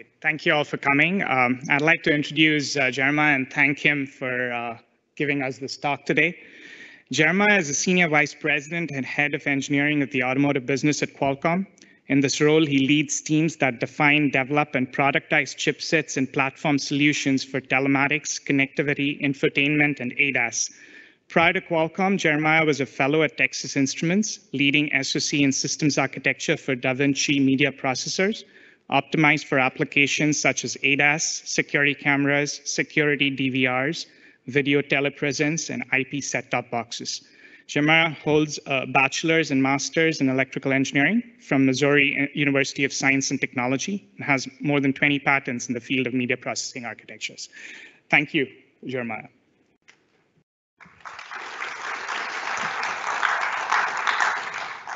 right. Thank you all for coming. Um, I'd like to introduce uh, Jeremiah and thank him for uh, giving us this talk today. Jeremiah is a senior vice president and head of engineering at the automotive business at Qualcomm. In this role, he leads teams that define, develop, and productize chipsets and platform solutions for telematics, connectivity, infotainment, and ADAS. Prior to Qualcomm, Jeremiah was a fellow at Texas Instruments, leading SoC and systems architecture for DaVinci media processors, optimized for applications such as ADAS, security cameras, security DVRs, video telepresence, and IP set-top boxes. Jeremiah holds a bachelor's and master's in electrical engineering from Missouri University of Science and Technology and has more than 20 patents in the field of media processing architectures. Thank you, Jeremiah.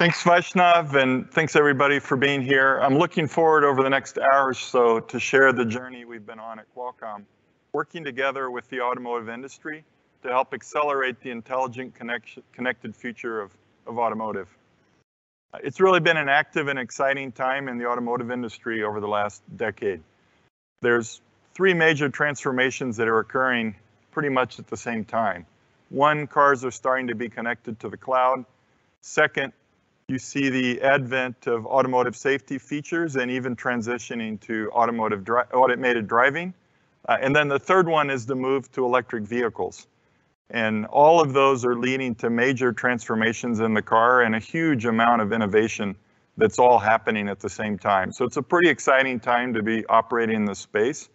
Thanks, Vaishnav, and thanks everybody for being here. I'm looking forward over the next hour or so to share the journey we've been on at Qualcomm working together with the automotive industry to help accelerate the intelligent connected future of, of automotive. It's really been an active and exciting time in the automotive industry over the last decade. There's three major transformations that are occurring pretty much at the same time. One, cars are starting to be connected to the cloud. Second, you see the advent of automotive safety features and even transitioning to automotive dri automated driving. Uh, and then the third one is the move to electric vehicles. And all of those are leading to major transformations in the car and a huge amount of innovation that's all happening at the same time. So it's a pretty exciting time to be operating in this space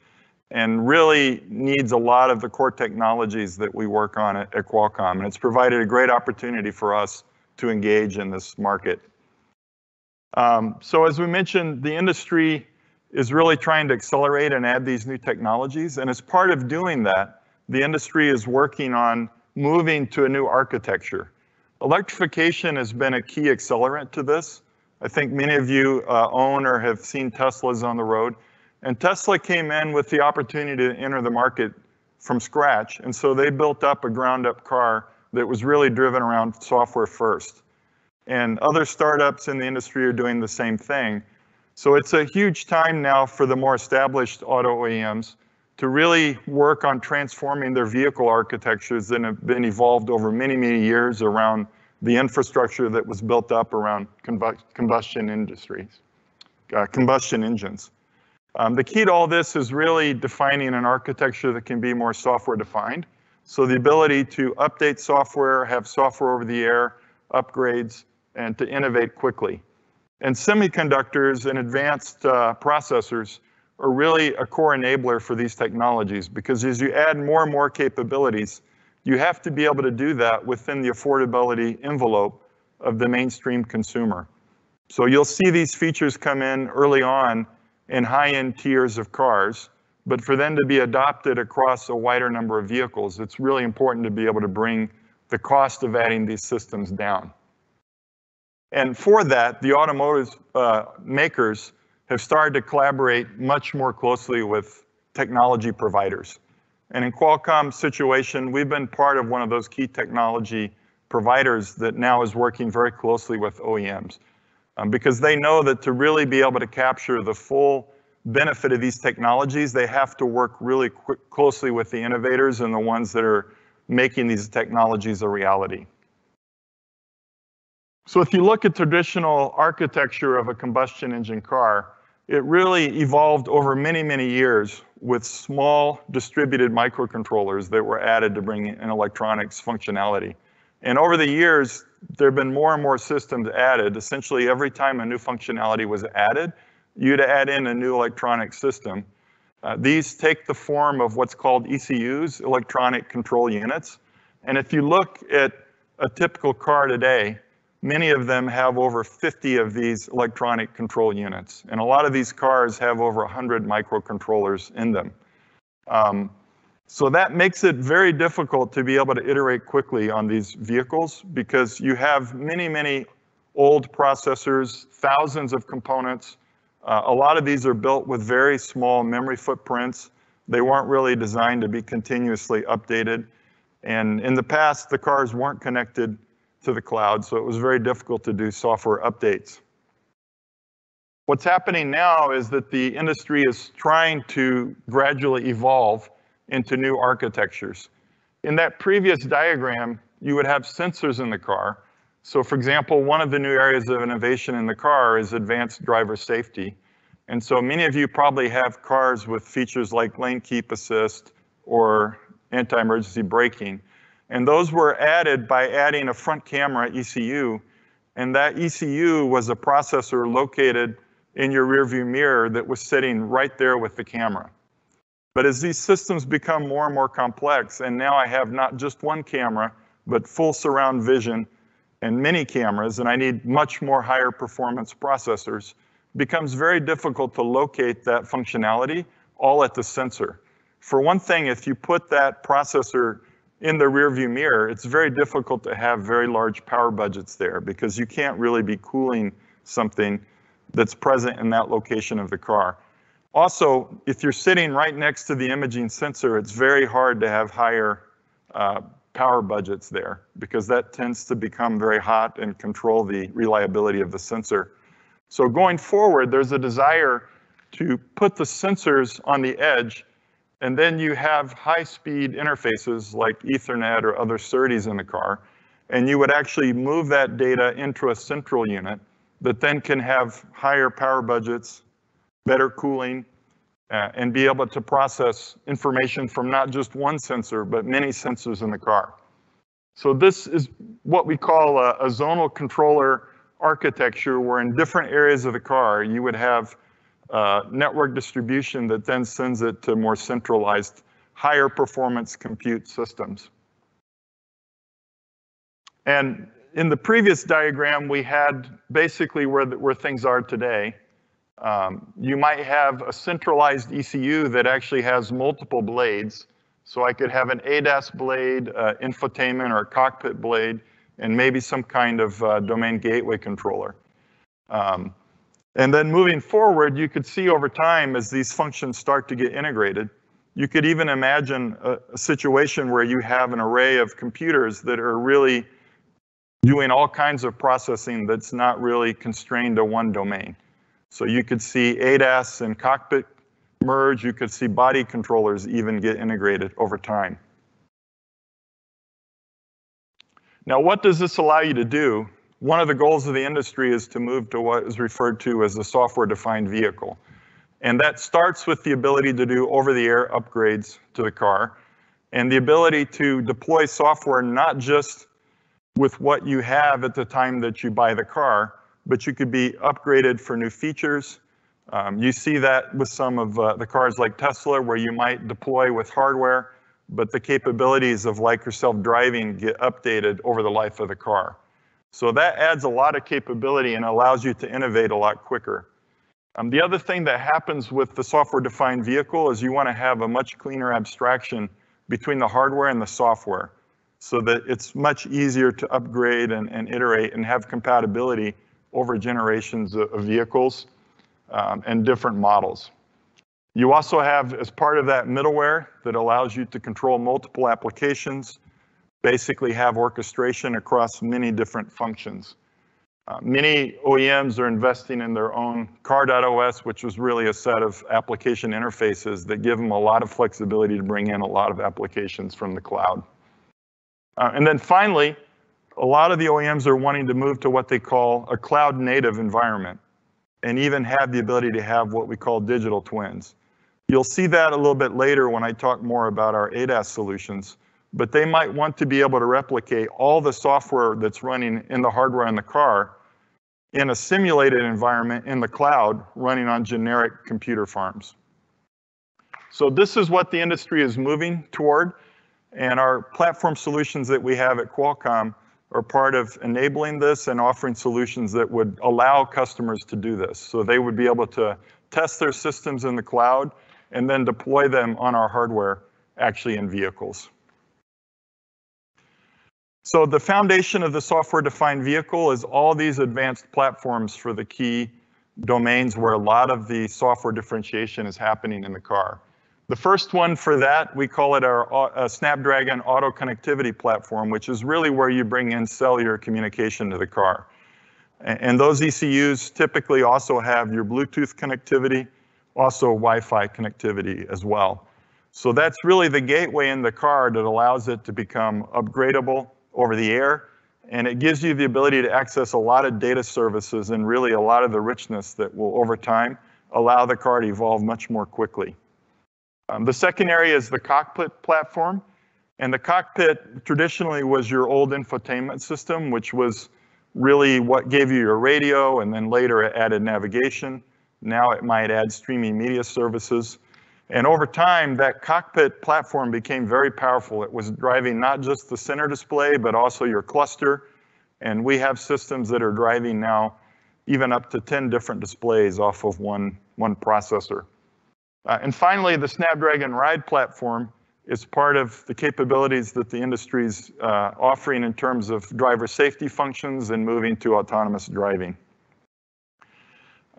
and really needs a lot of the core technologies that we work on at, at Qualcomm. And it's provided a great opportunity for us to engage in this market. Um, so as we mentioned, the industry is really trying to accelerate and add these new technologies. And as part of doing that, the industry is working on moving to a new architecture. Electrification has been a key accelerant to this. I think many of you uh, own or have seen Teslas on the road. And Tesla came in with the opportunity to enter the market from scratch. And so they built up a ground up car that was really driven around software first. And other startups in the industry are doing the same thing. So it's a huge time now for the more established auto OEMs to really work on transforming their vehicle architectures that have been evolved over many, many years around the infrastructure that was built up around combustion industries, uh, combustion engines. Um, the key to all this is really defining an architecture that can be more software defined. So the ability to update software, have software over the air, upgrades, and to innovate quickly. And semiconductors and advanced uh, processors are really a core enabler for these technologies because as you add more and more capabilities, you have to be able to do that within the affordability envelope of the mainstream consumer. So you'll see these features come in early on in high-end tiers of cars, but for them to be adopted across a wider number of vehicles, it's really important to be able to bring the cost of adding these systems down. And for that, the automotive uh, makers have started to collaborate much more closely with technology providers. And in Qualcomm's situation, we've been part of one of those key technology providers that now is working very closely with OEMs. Um, because they know that to really be able to capture the full benefit of these technologies, they have to work really closely with the innovators and the ones that are making these technologies a reality. So if you look at traditional architecture of a combustion engine car, it really evolved over many, many years with small distributed microcontrollers that were added to bring in electronics functionality. And over the years, there have been more and more systems added. Essentially, every time a new functionality was added, you'd add in a new electronic system. Uh, these take the form of what's called ECUs, electronic control units. And if you look at a typical car today, Many of them have over 50 of these electronic control units. And a lot of these cars have over 100 microcontrollers in them. Um, so that makes it very difficult to be able to iterate quickly on these vehicles because you have many, many old processors, thousands of components. Uh, a lot of these are built with very small memory footprints. They weren't really designed to be continuously updated. And in the past, the cars weren't connected to the cloud, so it was very difficult to do software updates. What's happening now is that the industry is trying to gradually evolve into new architectures. In that previous diagram, you would have sensors in the car. So for example, one of the new areas of innovation in the car is advanced driver safety. And so many of you probably have cars with features like lane keep assist or anti-emergency braking. And those were added by adding a front camera ECU. And that ECU was a processor located in your rearview mirror that was sitting right there with the camera. But as these systems become more and more complex, and now I have not just one camera, but full surround vision and many cameras, and I need much more higher performance processors, becomes very difficult to locate that functionality all at the sensor. For one thing, if you put that processor in the rearview mirror, it's very difficult to have very large power budgets there because you can't really be cooling something that's present in that location of the car. Also, if you're sitting right next to the imaging sensor, it's very hard to have higher uh, power budgets there because that tends to become very hot and control the reliability of the sensor. So going forward, there's a desire to put the sensors on the edge and then you have high-speed interfaces like Ethernet or other SerDes in the car, and you would actually move that data into a central unit that then can have higher power budgets, better cooling, uh, and be able to process information from not just one sensor, but many sensors in the car. So this is what we call a, a zonal controller architecture, where in different areas of the car, you would have uh, network distribution that then sends it to more centralized, higher performance compute systems. And in the previous diagram, we had basically where, where things are today. Um, you might have a centralized ECU that actually has multiple blades. So I could have an ADAS blade, uh, infotainment or a cockpit blade, and maybe some kind of uh, domain gateway controller. Um, and then moving forward, you could see over time as these functions start to get integrated, you could even imagine a, a situation where you have an array of computers that are really doing all kinds of processing that's not really constrained to one domain. So you could see ADAS and cockpit merge, you could see body controllers even get integrated over time. Now, what does this allow you to do? One of the goals of the industry is to move to what is referred to as a software-defined vehicle. And that starts with the ability to do over-the-air upgrades to the car and the ability to deploy software not just with what you have at the time that you buy the car, but you could be upgraded for new features. Um, you see that with some of uh, the cars like Tesla, where you might deploy with hardware, but the capabilities of like your self-driving get updated over the life of the car. So that adds a lot of capability and allows you to innovate a lot quicker. Um, the other thing that happens with the software-defined vehicle is you want to have a much cleaner abstraction between the hardware and the software so that it's much easier to upgrade and, and iterate and have compatibility over generations of, vehicles um, and different models. You also have, as part of that middleware that allows you to control multiple applications, basically have orchestration across many different functions. Uh, many OEMs are investing in their own car.os, which was really a set of application interfaces that give them a lot of flexibility to bring in a lot of applications from the cloud. Uh, and then finally, a lot of the OEMs are wanting to move to what they call a cloud native environment and even have the ability to have what we call digital twins. You'll see that a little bit later when I talk more about our ADAS solutions, but they might want to be able to replicate all the software that's running in the hardware in the car in a simulated environment in the cloud running on generic computer farms. So this is what the industry is moving toward. And our platform solutions that we have at Qualcomm are part of enabling this and offering solutions that would allow customers to do this. So they would be able to test their systems in the cloud and then deploy them on our hardware actually in vehicles. So the foundation of the software-defined vehicle is all these advanced platforms for the key domains where a lot of the software differentiation is happening in the car. The first one for that, we call it our uh, Snapdragon Auto Connectivity Platform, which is really where you bring in cellular communication to the car. And those ECUs typically also have your Bluetooth connectivity, also Wi-Fi connectivity as well. So that's really the gateway in the car that allows it to become upgradable over the air, and it gives you the ability to access a lot of data services and really a lot of the richness that will, over time, allow the car to evolve much more quickly. Um, the second area is the cockpit platform. And the cockpit traditionally was your old infotainment system, which was really what gave you your radio, and then later it added navigation. Now it might add streaming media services. And over time, that cockpit platform became very powerful. It was driving not just the center display, but also your cluster. And we have systems that are driving now even up to 10 different displays off of one, one processor. Uh, and finally, the Snapdragon Ride platform is part of the capabilities that the industry's uh, offering in terms of driver safety functions and moving to autonomous driving.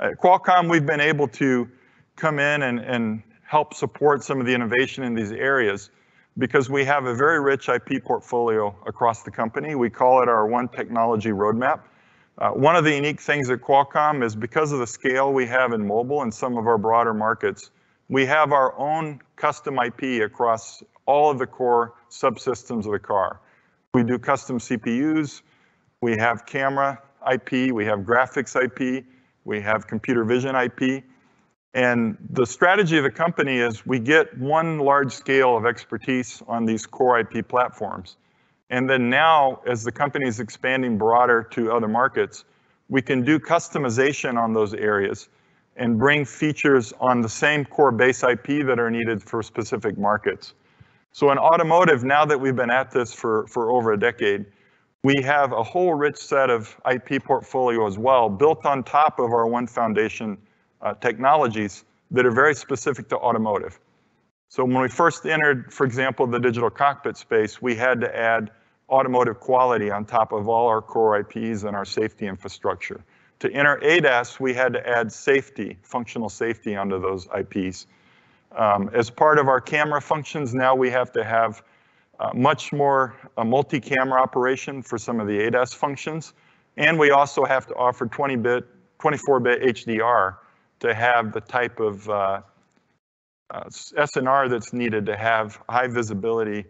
At Qualcomm, we've been able to come in and, and help support some of the innovation in these areas because we have a very rich IP portfolio across the company. We call it our One Technology Roadmap. Uh, one of the unique things at Qualcomm is because of the scale we have in mobile and some of our broader markets, we have our own custom IP across all of the core subsystems of the car. We do custom CPUs, we have camera IP, we have graphics IP, we have computer vision IP, and the strategy of the company is we get one large scale of expertise on these core IP platforms. And then now, as the company is expanding broader to other markets, we can do customization on those areas and bring features on the same core base IP that are needed for specific markets. So in automotive, now that we've been at this for, for over a decade, we have a whole rich set of IP portfolio as well, built on top of our One Foundation uh, technologies that are very specific to automotive. So when we first entered, for example, the digital cockpit space, we had to add automotive quality on top of all our core IPs and our safety infrastructure. To enter ADAS, we had to add safety, functional safety onto those IPs. Um, as part of our camera functions, now we have to have uh, much more multi-camera operation for some of the ADAS functions. And we also have to offer 20-bit, 24-bit HDR to have the type of uh, uh, SNR that's needed to have high visibility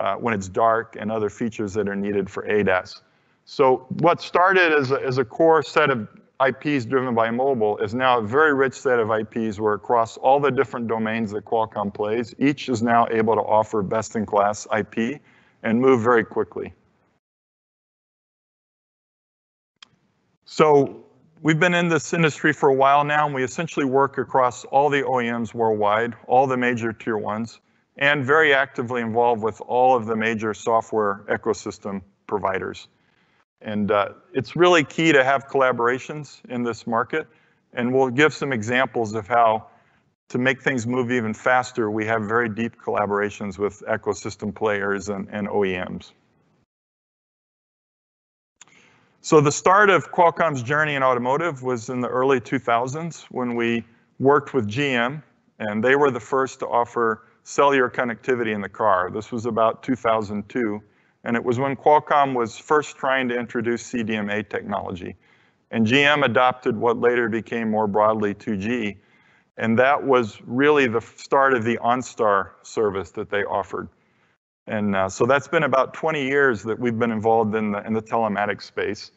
uh, when it's dark and other features that are needed for ADAS. So what started as a, as a core set of IPs driven by mobile is now a very rich set of IPs where across all the different domains that Qualcomm plays, each is now able to offer best-in-class IP and move very quickly. So We've been in this industry for a while now, and we essentially work across all the OEMs worldwide, all the major tier ones, and very actively involved with all of the major software ecosystem providers. And uh, it's really key to have collaborations in this market, and we'll give some examples of how to make things move even faster, we have very deep collaborations with ecosystem players and, and OEMs. So the start of Qualcomm's journey in automotive was in the early 2000s when we worked with GM, and they were the first to offer cellular connectivity in the car. This was about 2002, and it was when Qualcomm was first trying to introduce CDMA technology. And GM adopted what later became more broadly 2G, and that was really the start of the OnStar service that they offered. And uh, so that's been about 20 years that we've been involved in the, in the telematics space.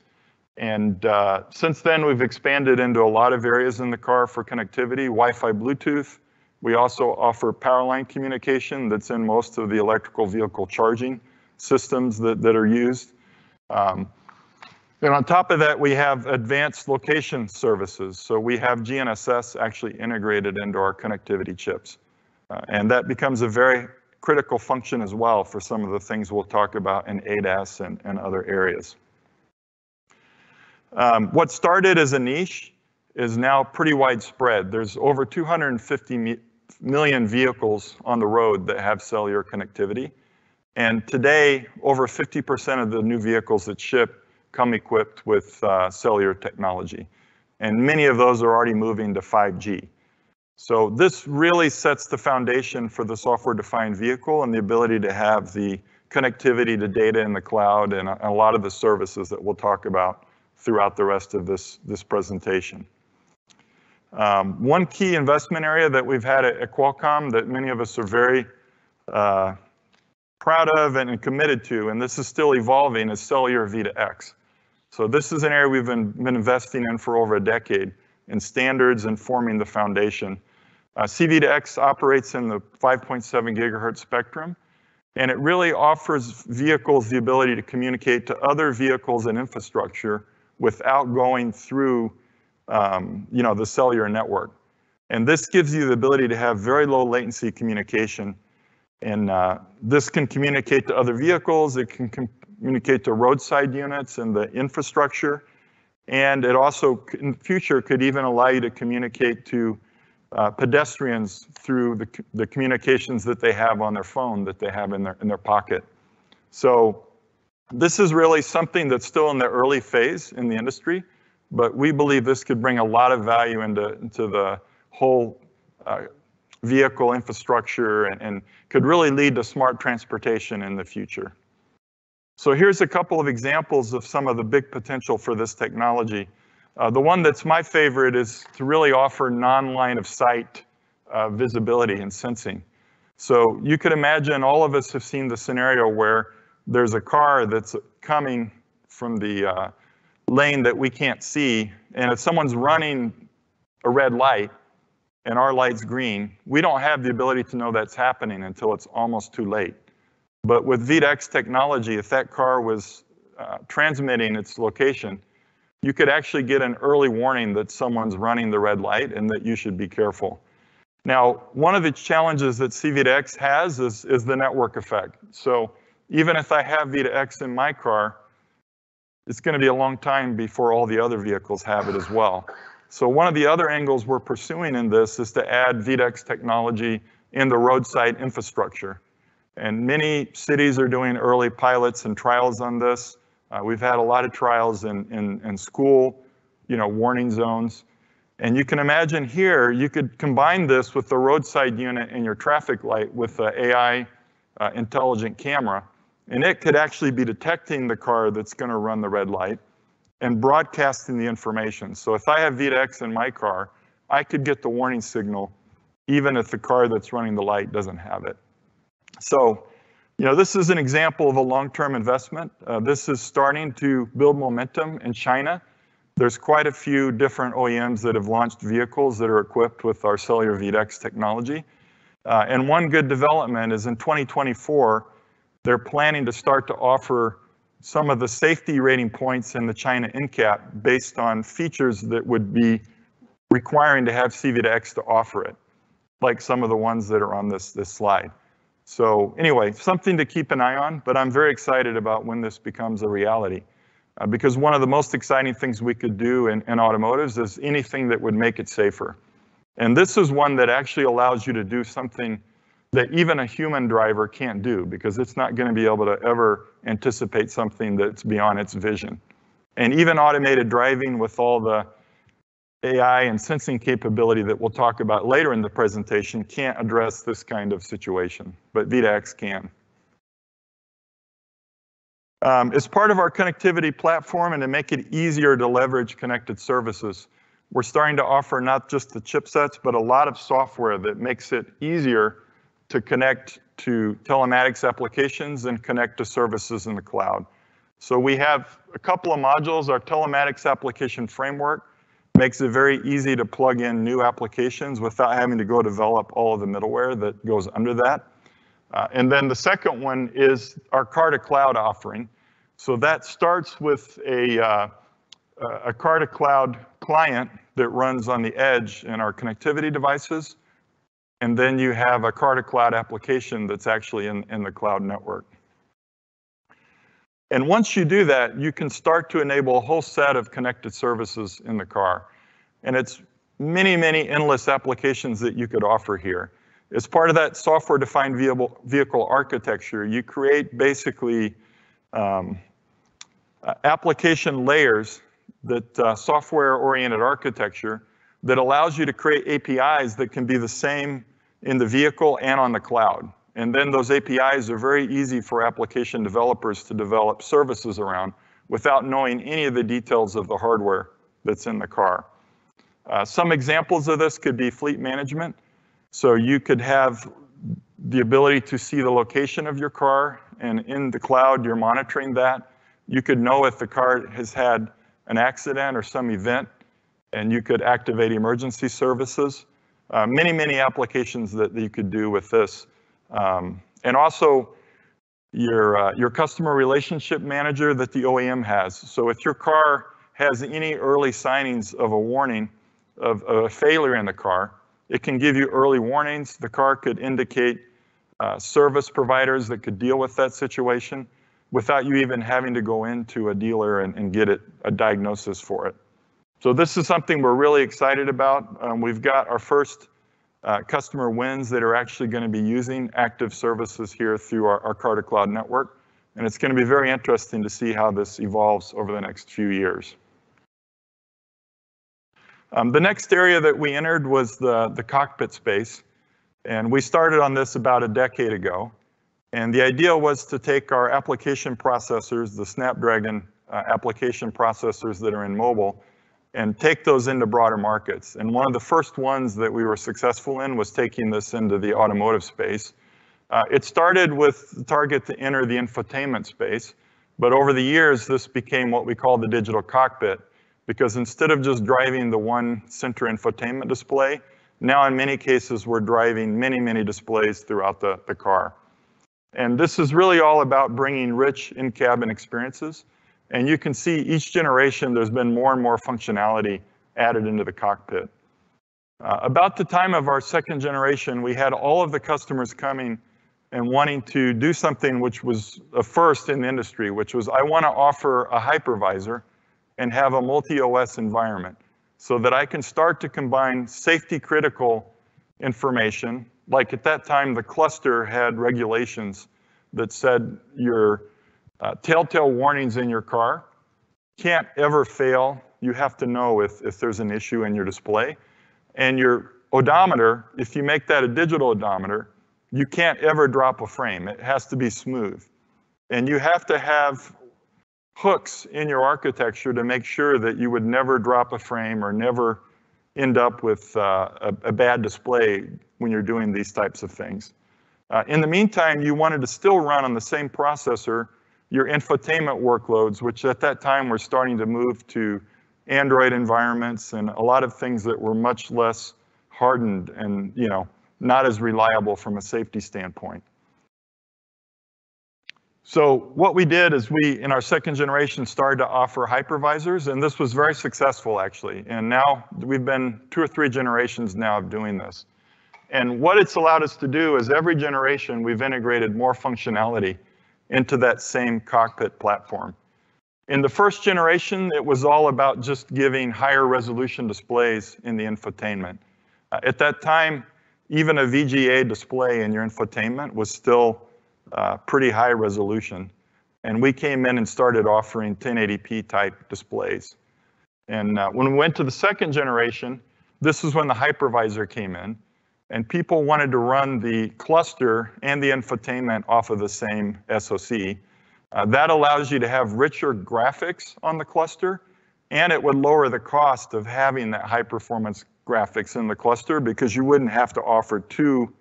And uh, since then, we've expanded into a lot of areas in the car for connectivity, Wi-Fi, Bluetooth. We also offer power line communication that's in most of the electrical vehicle charging systems that, that are used. Um, and on top of that, we have advanced location services. So we have GNSS actually integrated into our connectivity chips. Uh, and that becomes a very critical function as well for some of the things we'll talk about in ADAS and, and other areas. Um, what started as a niche is now pretty widespread. There's over 250 million vehicles on the road that have cellular connectivity. And today, over 50% of the new vehicles that ship come equipped with uh, cellular technology. And many of those are already moving to 5G. So this really sets the foundation for the software-defined vehicle and the ability to have the connectivity to data in the cloud and a, a lot of the services that we'll talk about throughout the rest of this, this presentation. Um, one key investment area that we've had at, at, Qualcomm that many of us are very uh, proud of and, committed to, and this is still evolving, is cellular V2X. So this is an area we've been, been investing in for over a decade in standards and forming the foundation. Uh, CV2X operates in the 5.7 gigahertz spectrum, and it really offers vehicles the ability to communicate to other vehicles and infrastructure without going through um, you know, the cellular network. And this gives you the ability to have very low latency communication. And uh, this can communicate to other vehicles, it can communicate to roadside units and the infrastructure. And it also, in future, could even allow you to communicate to uh, pedestrians through the, the communications that they have on their phone that they have in their, in their pocket. So this is really something that's still in the early phase in the industry but we believe this could bring a lot of value into, into the whole uh, vehicle infrastructure and, and could really lead to smart transportation in the future. So here's a couple of examples of some of the big potential for this technology. Uh, the one that's my favorite is to really offer non-line of sight uh, visibility and sensing. So you could imagine all of us have seen the scenario where there's a car that's coming from the uh, lane that we can't see, and if someone's running a red light and our light's green, we don't have the ability to know that's happening until it's almost too late. But with V2X technology, if that car was uh, transmitting its location, you could actually get an early warning that someone's running the red light and that you should be careful. Now, one of the challenges that CV2X has is, is the network effect. So even if I have V2X in my car, it's going to be a long time before all the other vehicles have it as well. So one of the other angles we're pursuing in this is to add V2X technology in the roadside infrastructure. And many cities are doing early pilots and trials on this. Uh, we've had a lot of trials in, in, in school, you know, warning zones. And you can imagine here, you could combine this with the roadside unit in your traffic light with the AI uh, intelligent camera and it could actually be detecting the car that's going to run the red light and broadcasting the information. So if I have V2X in my car, I could get the warning signal even if the car that's running the light doesn't have it. So, you know, this is an example of a long-term investment. Uh, this is starting to build momentum in China. There's quite a few different OEMs that have launched vehicles that are equipped with our cellular V2X technology. Uh, and one good development is in 2024, they're planning to start to offer some of the safety rating points in the China NCAP based on features that would be requiring to have CV2X to offer it, like some of the ones that are on this, this slide. So anyway, something to keep an eye on, but I'm very excited about when this becomes a reality. Uh, because one of the most exciting things we could do in, in automotives is anything that would make it safer. And this is one that actually allows you to do something that even a human driver can't do because it's not going to be able to ever anticipate something that's beyond its vision. And even automated driving with all the AI and sensing capability that we'll talk about later in the presentation can't address this kind of situation, but V2X can. Um, as part of our connectivity platform and to make it easier to leverage connected services, we're starting to offer not just the chipsets, but a lot of software that makes it easier to connect to telematics applications and connect to services in the cloud. So we have a couple of modules. Our telematics application framework makes it very easy to plug in new applications without having to go develop all of the middleware that goes under that. Uh, and then the second one is our car to cloud offering. So that starts with a, uh, a car to cloud client that runs on the edge in our connectivity devices and then you have a car to cloud application that's actually in, in the cloud network. And once you do that, you can start to enable a whole set of connected services in the car. And it's many, many endless applications that you could offer here. As part of that software-defined vehicle architecture, you create basically um, application layers that uh, software-oriented architecture that allows you to create APIs that can be the same in the vehicle and on the cloud. And then those APIs are very easy for application developers to develop services around without knowing any of the details of the hardware that's in the car. Uh, some examples of this could be fleet management. So you could have the ability to see the location of your car, and in the cloud, you're monitoring that. You could know if the car has had an accident or some event, and you could activate emergency services. Uh, many, many applications that, that, you could do with this. Um, and also, your, uh, your customer relationship manager that the OEM has. So if your car has any early signings of a warning of, of a failure in the car, it can give you early warnings. The car could indicate uh, service providers that could deal with that situation without you even having to go into a dealer and, and get it a diagnosis for it. So this is something we're really excited about. Um, we've got our first uh, customer wins that are actually going to be using active services here through our, our Car to Cloud network. And it's going to be very interesting to see how this evolves over the next few years. Um, the next area that we entered was the, the cockpit space. And we started on this about a decade ago. And the idea was to take our application processors, the Snapdragon uh, application processors that are in mobile, and take those into broader markets. And one of the first ones that we were successful in was taking this into the automotive space. Uh, it started with the target to enter the infotainment space, but over the years, this became what we call the digital cockpit, because instead of just driving the one center infotainment display, now in many cases, we're driving many, many displays throughout the, the car. And this is really all about bringing rich in-cabin experiences. And you can see each generation, there's been more and more functionality added into the cockpit. Uh, about the time of our second generation, we had all of the customers coming and wanting to do something which was a first in the industry, which was I want to offer a hypervisor and have a multi-OS environment so that I can start to combine safety critical information. Like at that time, the cluster had regulations that said your uh, telltale warnings in your car can't ever fail. You have to know if, if there's an issue in your display. And your odometer, if you make that a digital odometer, you can't ever drop a frame. It has to be smooth. And you have to have hooks in your architecture to make sure that you would never drop a frame or never end up with uh, a, a, bad display when you're doing these types of things. Uh, in the meantime, you wanted to still run on the same processor your infotainment workloads, which at that time were starting to move to Android environments and a lot of things that were much less hardened and you know not as reliable from a safety standpoint. So what we did is we, in our second generation, started to offer hypervisors, and this was very successful actually. And now we've been two or three generations now of doing this. And what it's allowed us to do is every generation we've integrated more functionality into that same cockpit platform. In the first generation, it was all about just giving higher resolution displays in the infotainment. Uh, at that time, even a VGA display in your infotainment was still uh, pretty high resolution. And we came in and started offering 1080p type displays. And uh, when we went to the second generation, this is when the hypervisor came in and people wanted to run the cluster and the infotainment off of the same SoC. Uh, that allows you to have richer graphics on the cluster, and it would lower the cost of having that high performance graphics in the cluster because you wouldn't have to offer two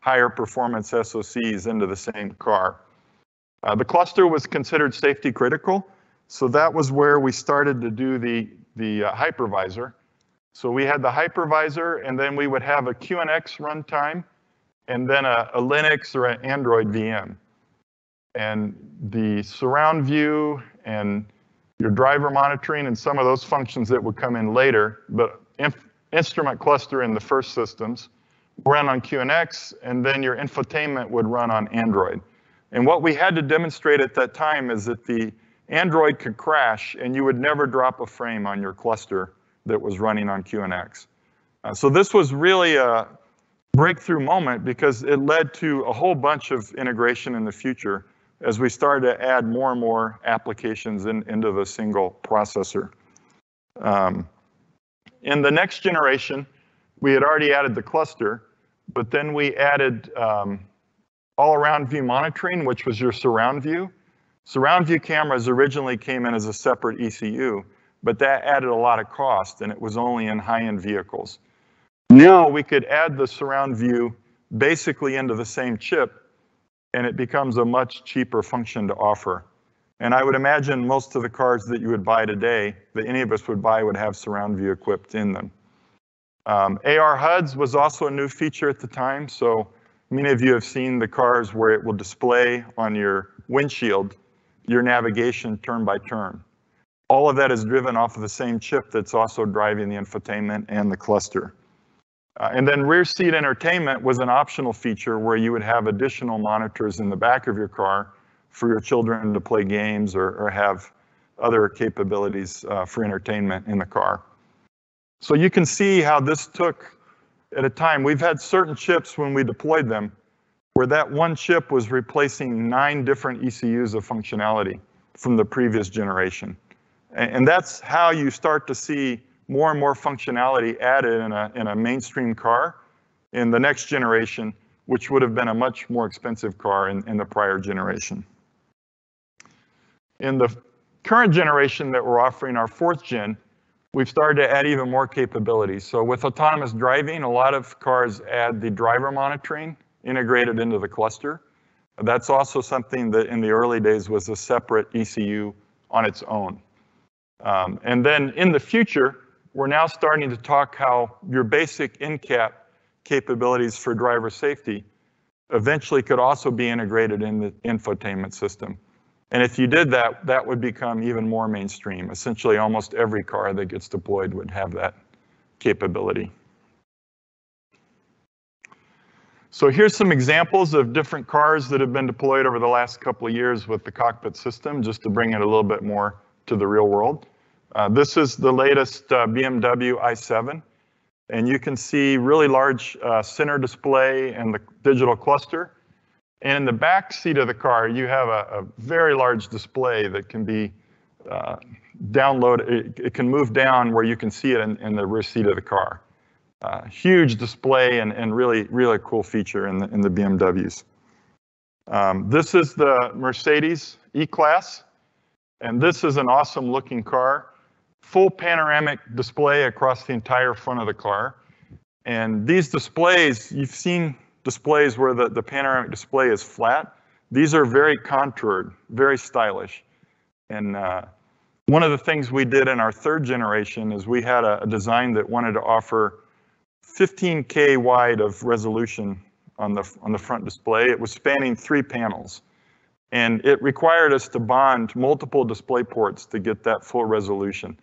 higher performance SoCs into the same car. Uh, the cluster was considered safety critical, so that was where we started to do the, the uh, hypervisor. So we had the hypervisor, and then we would have a QNX runtime, and then a, a Linux or an Android VM. And the surround view and your driver monitoring and some of those functions that would come in later, but instrument cluster in the first systems run on QNX, and then your infotainment would run on Android. And what we had to demonstrate at that time is that the Android could crash and you would never drop a frame on your cluster that was running on QNX. Uh, so this was really a breakthrough moment because it led to a whole bunch of integration in the future as we started to add more and more applications in, into the single processor. Um, in the next generation, we had already added the cluster, but then we added um, all-around view monitoring, which was your surround view. Surround view cameras originally came in as a separate ECU, but that added a lot of cost and it was only in high-end vehicles. Now we could add the surround view basically into the same chip and it becomes a much cheaper function to offer. And I would imagine most of the cars that you would buy today, that any of us would buy, would have surround view equipped in them. Um, AR HUDs was also a new feature at the time, so many of you have seen the cars where it will display on your windshield your navigation turn by turn. All of that is driven off of the same chip that's also driving the infotainment and the cluster. Uh, and then rear seat entertainment was an optional feature where you would have additional monitors in the back of your car for your children to play games or, or have other capabilities uh, for entertainment in the car. So you can see how this took at a time. We've had certain chips when we deployed them where that one chip was replacing nine different ECUs of functionality from the previous generation. And that's how you start to see more and more functionality added in a, in a mainstream car in the next generation, which would have been a much more expensive car in, in the prior generation. In the current generation that we're offering, our fourth gen, we've started to add even more capabilities. So with autonomous driving, a lot of cars add the driver monitoring integrated into the cluster. That's also something that in the early days was a separate ECU on its own. Um, and then in the future, we're now starting to talk how your basic in-cab capabilities for driver safety eventually could also be integrated in the infotainment system. And if you did that, that would become even more mainstream. Essentially, almost every car that gets deployed would have that capability. So here's some examples of different cars that have been deployed over the last couple of years with the cockpit system, just to bring it a little bit more to the real world. Uh, this is the latest uh, BMW i7, and you can see really large uh, center display and the digital cluster. And in the back seat of the car, you have a, a very large display that can be uh, downloaded. It, it, can move down where you can see it in, in the rear seat of the car. Uh, huge display and, and really, really cool feature in the, in the BMWs. Um, this is the Mercedes E-Class, and this is an awesome looking car full panoramic display across the entire front of the car. And these displays, you've seen displays where the, the panoramic display is flat. These are very contoured, very stylish. And uh, one of the things we did in our third generation is we had a, a design that wanted to offer 15K wide of resolution on the, on the front display. It was spanning three panels. And it required us to bond multiple display ports to get that full resolution.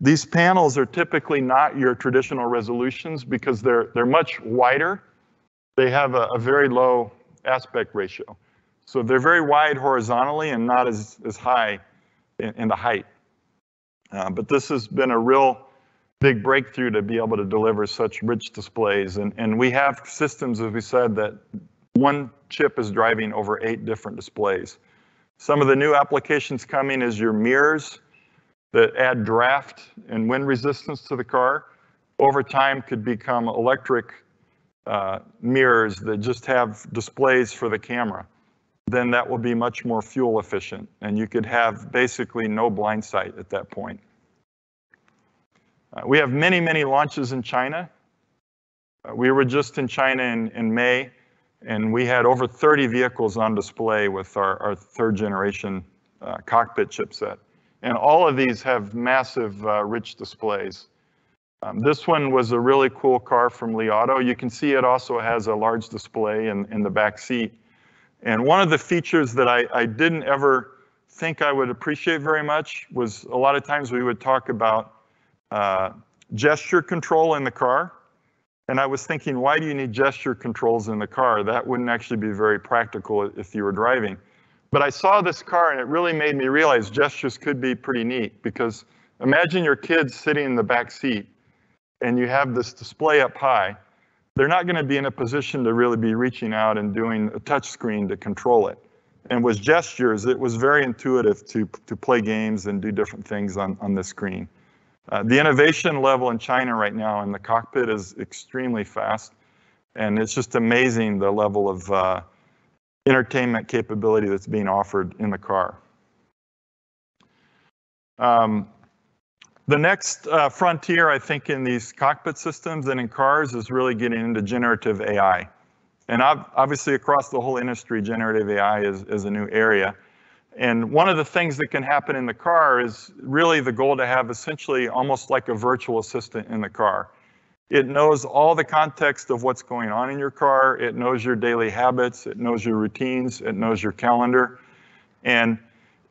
These panels are typically not your traditional resolutions because they're, they're much wider. They have a, a very low aspect ratio. So they're very wide horizontally and not as, as high in, in the height. Uh, but this has been a real big breakthrough to be able to deliver such rich displays. And, and we have systems, as we said, that one chip is driving over eight different displays. Some of the new applications coming is your mirrors that add draft and wind resistance to the car over time could become electric uh, mirrors that just have displays for the camera. Then that will be much more fuel efficient and you could have basically no blind sight at that point. Uh, we have many, many launches in China. Uh, we were just in China in, in May and we had over 30 vehicles on display with our, our third generation uh, cockpit chipset. And all of these have massive uh, rich displays. Um, this one was a really cool car from Li Auto. You can see it also has a large display in, in the back seat. And one of the features that I, I didn't ever think I would appreciate very much was a lot of times we would talk about uh, gesture control in the car. And I was thinking, why do you need gesture controls in the car? That wouldn't actually be very practical if you were driving. But I saw this car and it really made me realize gestures could be pretty neat because imagine your kids sitting in the back seat and you have this display up high. They're not going to be in a position to really be reaching out and doing a touch screen to control it. And with gestures, it was very intuitive to, to play games and do different things on, on the screen. Uh, the innovation level in China right now in the cockpit is extremely fast. And it's just amazing the level of uh, entertainment capability that's being offered in the car. Um, the next uh, frontier, I think, in these cockpit systems and in cars is really getting into generative AI. And obviously across the whole industry, generative AI is, is a new area. And one of the things that can happen in the car is really the goal to have essentially almost like a virtual assistant in the car. It knows all the context of what's going on in your car. It knows your daily habits. It knows your routines. It knows your calendar. And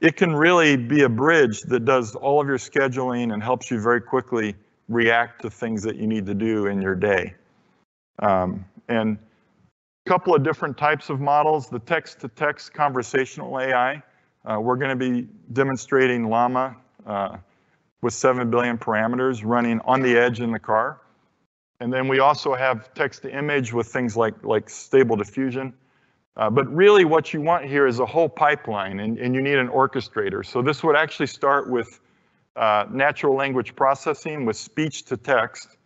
it can really be a bridge that does all of your scheduling and helps you very quickly react to things that you need to do in your day. Um, and a couple of different types of models, the text-to-text -text conversational AI. Uh, we're gonna be demonstrating Llama uh, with 7 billion parameters running on the edge in the car. And then we also have text-to-image with things like, like stable diffusion. Uh, but really what you want here is a whole pipeline and, and you need an orchestrator. So this would actually start with uh, natural language processing with speech to text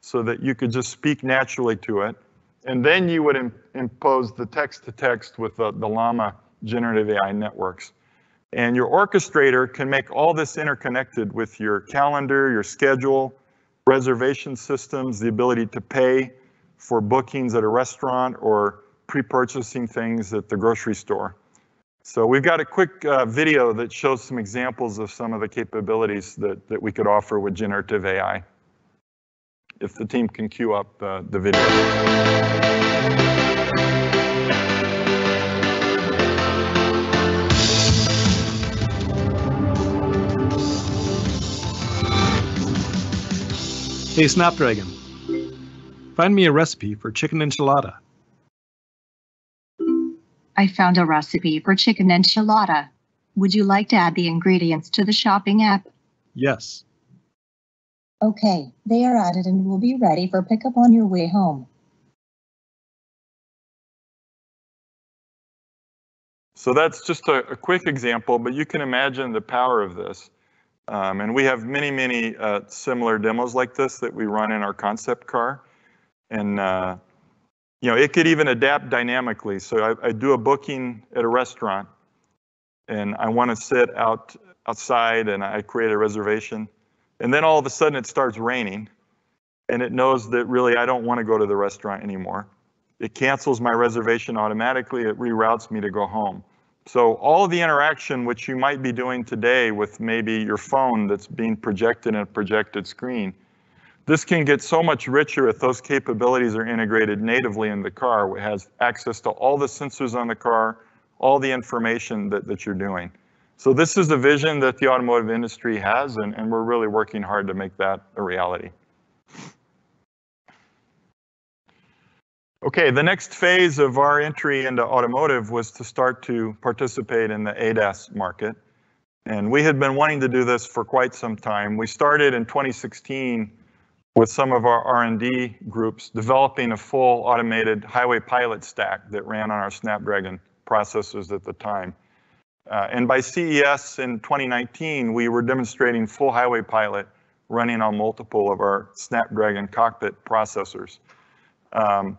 so that you could just speak naturally to it. And then you would Im impose the text to text with the, the Llama generative AI networks. And your orchestrator can make all this interconnected with your calendar, your schedule, reservation systems, the ability to pay for bookings at a restaurant or pre-purchasing things at the grocery store. So we've got a quick uh, video that shows some examples of some of the capabilities that, that we could offer with generative AI. If the team can queue up uh, the video. Hey Snapdragon, find me a recipe for chicken enchilada. I found a recipe for chicken enchilada. Would you like to add the ingredients to the shopping app? Yes. Okay, they are added and will be ready for pickup on your way home. So that's just a, a quick example, but you can imagine the power of this. Um, and we have many, many uh, similar demos like this that we run in our concept car. And uh, you know, it could even adapt dynamically. So I, I do a booking at a restaurant and I want to sit out outside and I create a reservation. And then all of a sudden it starts raining and it knows that really I don't want to go to the restaurant anymore. It cancels my reservation automatically. It reroutes me to go home. So all of the interaction which you might be doing today with maybe your phone that's being projected in a projected screen this can get so much richer if those capabilities are integrated natively in the car. It has access to all the sensors on the car, all the information that, that you're doing. So this is the vision that the automotive industry has, and, and we're really working hard to make that a reality. Okay, the next phase of our entry into automotive was to start to participate in the ADAS market. And we had been wanting to do this for quite some time. We started in 2016 with some of our R&D groups developing a full automated highway pilot stack that ran on our Snapdragon processors at the time. Uh, and by CES in 2019, we were demonstrating full highway pilot running on multiple of our Snapdragon cockpit processors. Um,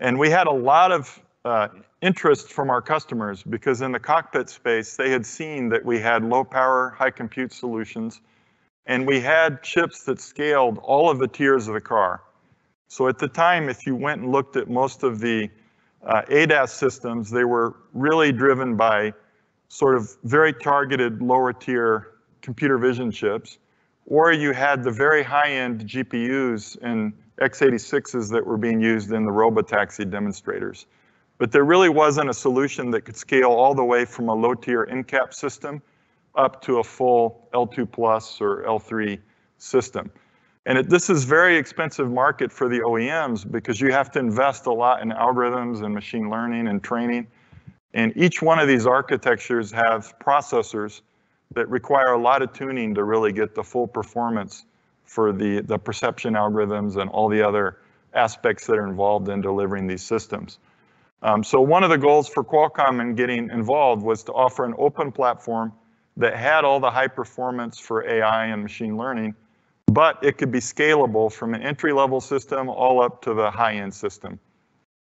and we had a lot of uh, interest from our customers because in the cockpit space, they had seen that we had low power, high compute solutions and we had chips that scaled all of the tiers of the car. So at the time, if you went and looked at most of the uh, ADAS systems, they were really driven by sort of very targeted lower tier computer vision chips, or you had the very high-end GPUs and x86s that were being used in the robotaxi demonstrators. But there really wasn't a solution that could scale all the way from a low-tier NCAP system up to a full L2 plus or L3 system. And it, this is very expensive market for the OEMs because you have to invest a lot in algorithms and machine learning and training. And each one of these architectures have processors that require a lot of tuning to really get the full performance for the, the perception algorithms and all the other aspects that are involved in delivering these systems. Um, so one of the goals for Qualcomm in getting involved was to offer an open platform that had all the high performance for AI and machine learning, but it could be scalable from an entry-level system all up to the high-end system.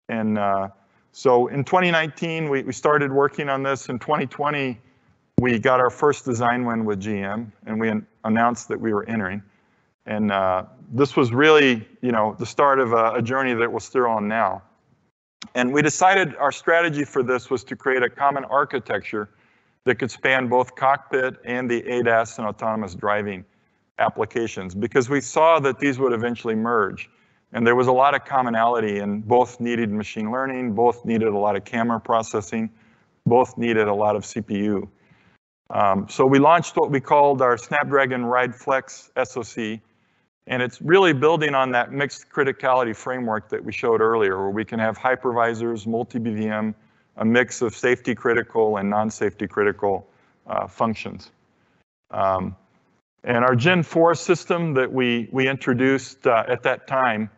And uh, so in 2019, we, we started working on this. In 2020, we got our first design win with GM, and we announced that we were entering. And uh, this was really, you know, the start of a, a journey that we're still on now. And we decided our strategy for this was to create a common architecture that could span both cockpit and the ADAS and autonomous driving applications because we saw that these would eventually merge. And there was a lot of commonality and both needed machine learning, both needed a lot of camera processing, both needed a lot of CPU. Um, so we launched what we called our Snapdragon Ride Flex SoC, and it's really building on that mixed criticality framework that we showed earlier, where we can have hypervisors, multi-BVM, a mix of safety critical and non-safety critical uh, functions. Um, and our Gen 4 system that we, we introduced uh, at that time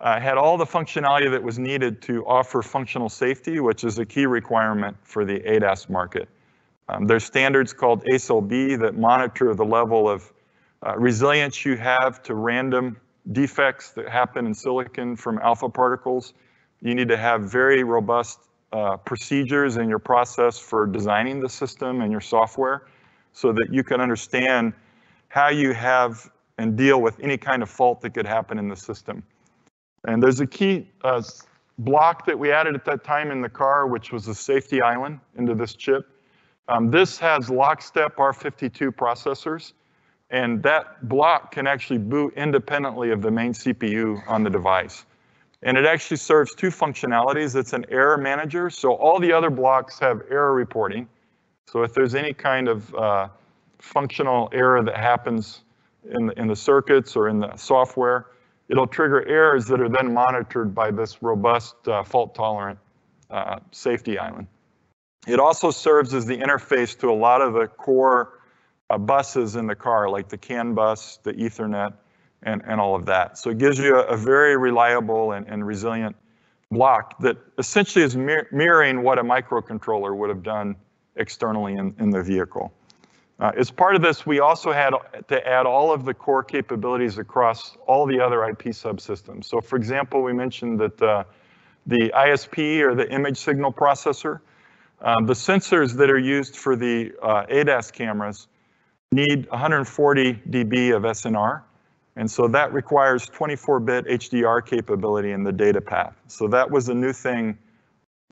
uh, had all the functionality that was needed to offer functional safety, which is a key requirement for the ADAS market. Um, there's standards called ASIL-B that monitor the level of uh, resilience you have to random defects that happen in silicon from alpha particles. You need to have very robust uh, procedures in your process for designing the system and your software so that you can understand how you have and deal with any kind of fault that could happen in the system. And there's a key uh, block that we added at that time in the car, which was a safety island into this chip. Um, this has lockstep R52 processors, and that block can actually boot independently of the main CPU on the device. And it actually serves two functionalities. It's an error manager, so all the other blocks have error reporting. So if there's any kind of uh, functional error that happens in the, in the circuits or in the software, it'll trigger errors that are then monitored by this robust uh, fault-tolerant uh, safety island. It also serves as the interface to a lot of the core uh, buses in the car, like the CAN bus, the Ethernet, and, and all of that. So it gives you a, a very reliable and, and, resilient block that essentially is mir mirroring what a microcontroller would have done externally in, in the vehicle. Uh, as part of this, we also had to add all of the core capabilities across all the other IP subsystems. So for example, we mentioned that uh, the ISP or the image signal processor, um, the sensors that are used for the uh, ADAS cameras need 140 dB of SNR. And so that requires 24-bit HDR capability in the data path. So that was a new thing.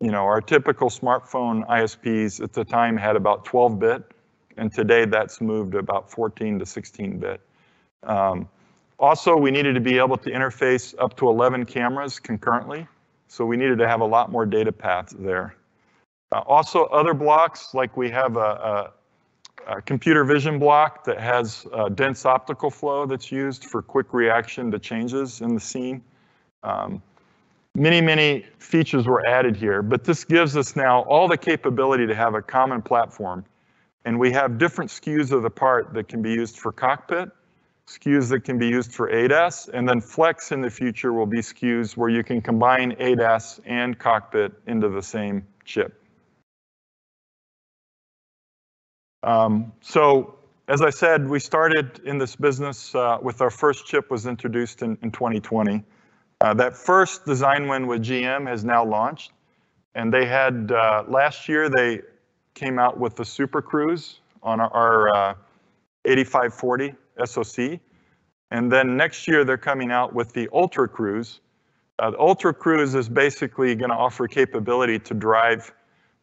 You know, our typical smartphone ISPs at the time had about 12-bit. And today that's moved to about 14 to 16 bit. Um, also, we needed to be able to interface up to 11 cameras concurrently. So we needed to have a lot more data paths there. Uh, also, other blocks, like we have a, a, a computer vision block that has dense optical flow that's used for quick reaction to changes in the scene. Um, many, many features were added here, but this gives us now all the capability to have a common platform and we have different SKUs of the part that can be used for cockpit, SKUs that can be used for ADAS, and then Flex in the future will be SKUs where you can combine ADAS and cockpit into the same chip. Um, so as I said, we started in this business uh, with our first chip was introduced in, in 2020. Uh, that first design win with GM has now launched. And they had, uh, last year, they came out with the Super Cruise on our, our uh, 8540 SoC. And then next year, they're coming out with the Ultra Cruise. Uh, the Ultra Cruise is basically going to offer capability to drive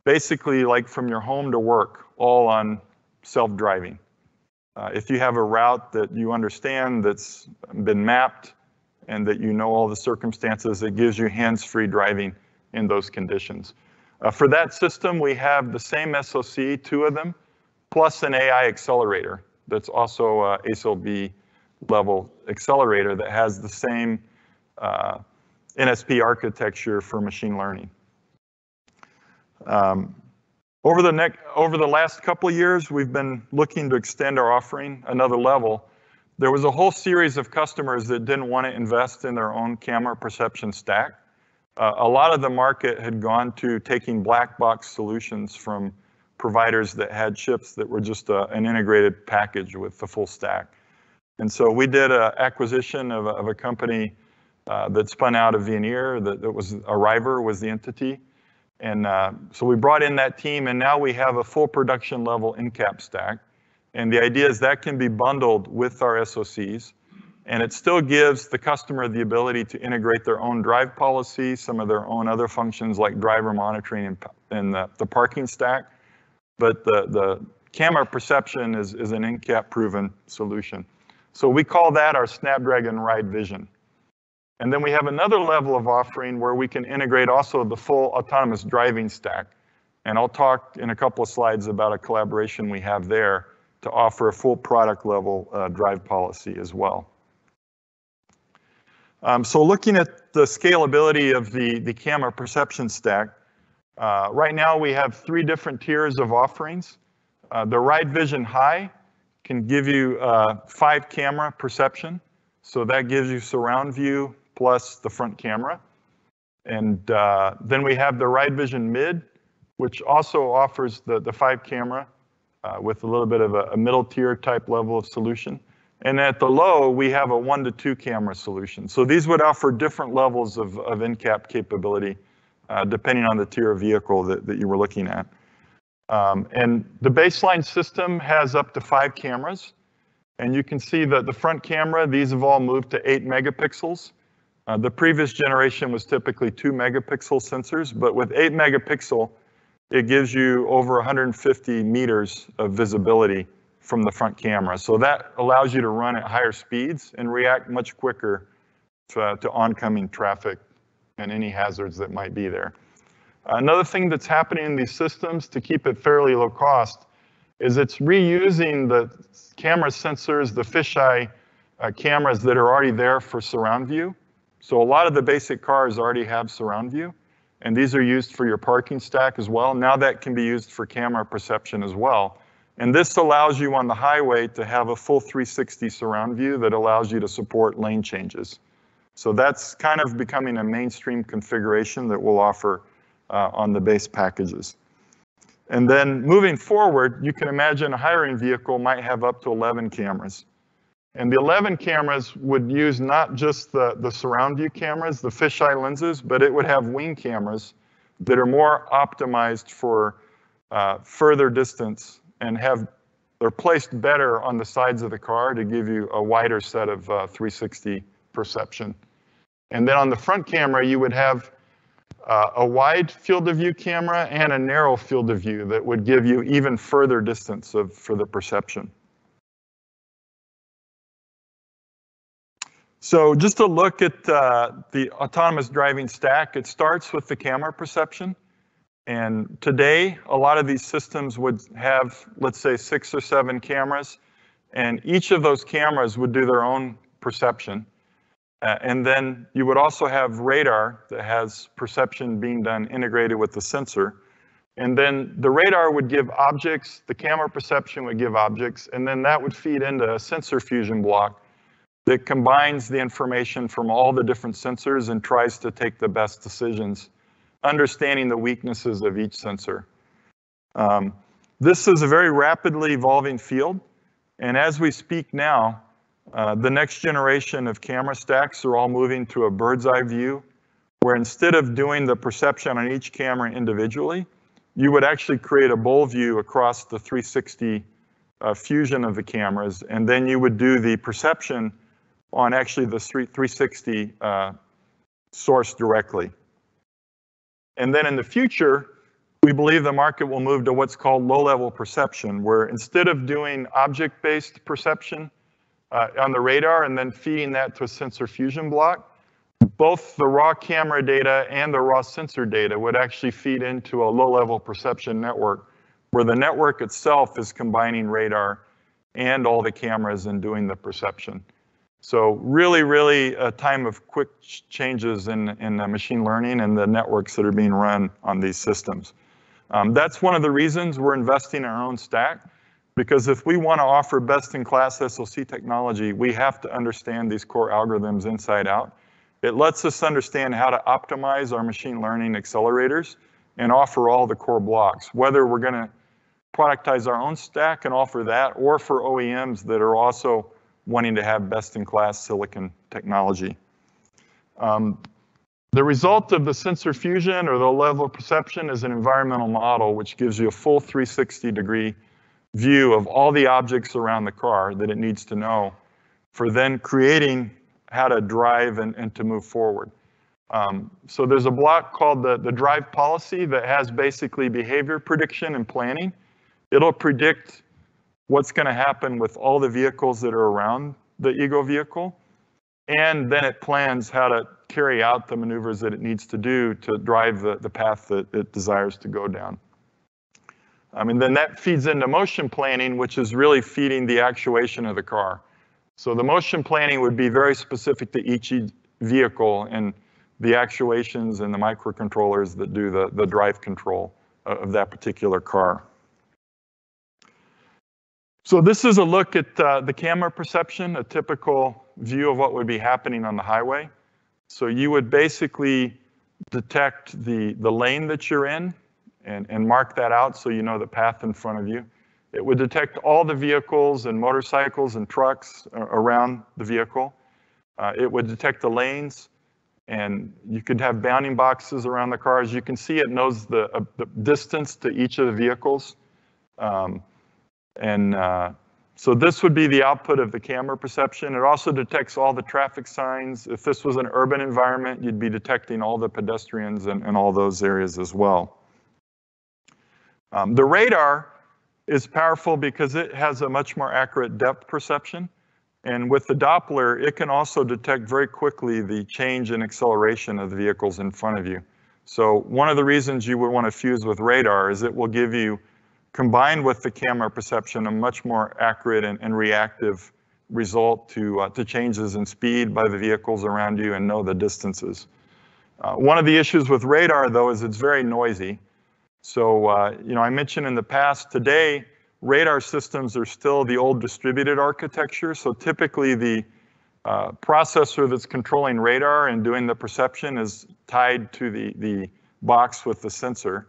basically like from your home to work, all on self-driving. Uh, if you have a route that you understand that's been mapped and that you know all the circumstances, it gives you hands-free driving in those conditions. Uh, for that system, we have the same SoC, two of them, plus an AI accelerator that's also uh, ASIL-B level accelerator that has the same uh, NSP architecture for machine learning. Um, over the next, over the last couple of years, we've been looking to extend our offering another level. There was a whole series of customers that didn't want to invest in their own camera perception stack. Uh, a lot of the market had gone to taking black box solutions from providers that had chips that were just a, uh, an integrated package with the full stack. And so we did an acquisition of a, of a company uh, that spun out of Veoneer, that, that was Arriver was the entity. And uh, so we brought in that team, and now we have a full production level NCAP stack. And the idea is that can be bundled with our SoCs, and it still gives the customer the ability to integrate their own drive policy, some of their own other functions like driver monitoring and, and the, the parking stack. But the, the camera perception is, is an NCAP proven solution. So we call that our Snapdragon Ride Vision. And then we have another level of offering where we can integrate also the full autonomous driving stack. And I'll talk in a couple of slides about a collaboration we have there to offer a full product level uh, drive policy as well. Um, so looking at the scalability of the, the camera perception stack, uh, right now we have three different tiers of offerings. Uh, the Ride Vision High can give you uh, five camera perception. So that gives you surround view plus the front camera. And uh, then we have the Ride Vision Mid, which also offers the, the five camera uh, with a little bit of a, a, middle tier type level of solution. And at the low, we have a one to two camera solution. So these would offer different levels of, of NCAP capability uh, depending on the tier of vehicle that, that you were looking at. Um, and the baseline system has up to five cameras. And you can see that the front camera, these have all moved to eight megapixels. Uh, the previous generation was typically two megapixel sensors, but with eight megapixel, it gives you over 150 meters of visibility from the front camera. So that allows you to run at higher speeds and react much quicker to, to oncoming traffic and any hazards that might be there. Another thing that's happening in these systems to keep it fairly low cost is it's reusing the camera sensors, the fisheye uh, cameras that are already there for surround view. So a lot of the basic cars already have surround view, and these are used for your parking stack as well. Now that can be used for camera perception as well. And this allows you on the highway to have a full 360 surround view that allows you to support lane changes. So that's kind of becoming a mainstream configuration that we'll offer uh, on the base packages. And then moving forward, you can imagine a hiring vehicle might have up to 11 cameras. And the 11 cameras would use not just the, the surround view cameras, the fisheye lenses, but it would have wing cameras that are more optimized for uh, further distance and have they're placed better on the sides of the car to give you a wider set of uh, 360 perception. And then on the front camera, you would have uh, a wide field of view camera and a narrow field of view that would give you even further distance of, for the perception. So just to look at uh, the autonomous driving stack, it starts with the camera perception. And today, a lot of these systems would have, let's say, six or seven cameras, and each of those cameras would do their own perception. Uh, and then you would also have radar that has perception being done integrated with the sensor. And then the radar would give objects, the camera perception would give objects, and then that would feed into a sensor fusion block that combines the information from all the different sensors and tries to take the best decisions, understanding the weaknesses of each sensor. Um, this is a very rapidly evolving field, and as we speak now, uh, the next generation of camera stacks are all moving to a bird's eye view, where instead of doing the perception on each camera individually, you would actually create a bowl view across the 360 uh, fusion of the cameras, and then you would do the perception on actually the 360 uh, source directly. And then in the future, we believe the market will move to what's called low-level perception, where instead of doing object-based perception uh, on the radar and then feeding that to a sensor fusion block, both the raw camera data and the raw sensor data would actually feed into a low-level perception network, where the network itself is combining radar and all the cameras and doing the perception. So really, really a time of quick changes in, in machine learning and the networks that are being run on these systems. Um, that's one of the reasons we're investing in our own stack, because if we want to offer best-in-class SoC technology, we have to understand these core algorithms inside out. It lets us understand how to optimize our machine learning accelerators and offer all the core blocks, whether we're going to productize our own stack and offer that, or for OEMs that are also wanting to have best-in-class silicon technology. Um, The result of the sensor fusion or the level of perception is an environmental model which gives you a full 360 degree view of all the objects around the car that it needs to know for then creating how to drive and, and to move forward. Um, so there's a block called the, the drive policy that has basically behavior prediction and planning. It'll predict what's going to happen with all the vehicles that are around the ego vehicle. And then it plans how to carry out the maneuvers that it needs to do to drive the, the path that it desires to go down. I mean, then that feeds into motion planning, which is really feeding the actuation of the car. So the motion planning would be very specific to each vehicle and the actuations and the microcontrollers that do the, the drive control of that particular car. So this is a look at uh, the camera perception, a typical view of what would be happening on the highway. So you would basically detect the, the lane that you're in and, and mark that out so you know the path in front of you. It would detect all the vehicles and motorcycles and trucks around the vehicle. Uh, it would detect the lanes and you could have bounding boxes around the cars. You can see it knows the, uh, the distance to each of the vehicles. Um, and uh, so this would be the output of the camera perception. It also detects all the traffic signs. If this was an urban environment, you'd be detecting all the pedestrians and, and all those areas as well. Um, the radar is powerful because it has a much more accurate depth perception. And with the Doppler, it can also detect very quickly the change in acceleration of the vehicles in front of you. So one of the reasons you would want to fuse with radar is it will give you, combined with the camera perception, a much more accurate and, and reactive result to, uh, to changes in speed by the vehicles around you and know the distances. Uh, one of the issues with radar, though, is it's very noisy. So, uh, you know, I mentioned in the past, today, radar systems are still the old distributed architecture. So typically the uh, processor that's controlling radar and doing the perception is tied to the, the box with the sensor,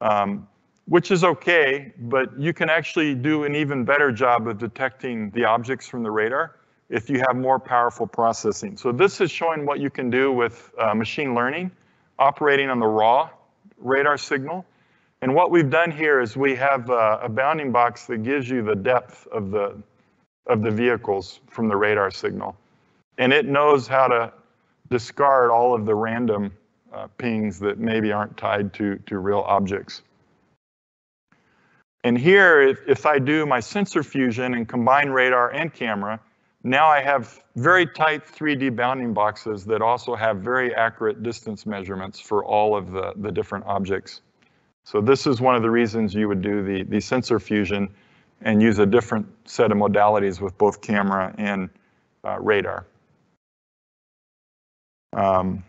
um, which is okay, but you can actually do an even better job of detecting the objects from the radar if you have more powerful processing. So this is showing what you can do with uh, machine learning operating on the raw radar signal. And what we've done here is we have a, a bounding box that gives you the depth of the, of the vehicles from the radar signal. And it knows how to discard all of the random uh, pings that maybe aren't tied to, to real objects. And here, if, if I do my sensor fusion and combine radar and camera, now I have very tight 3D bounding boxes that also have very accurate distance measurements for all of the, the different objects. So this is one of the reasons you would do the, the sensor fusion and use a different set of modalities with both camera and uh, radar. Um,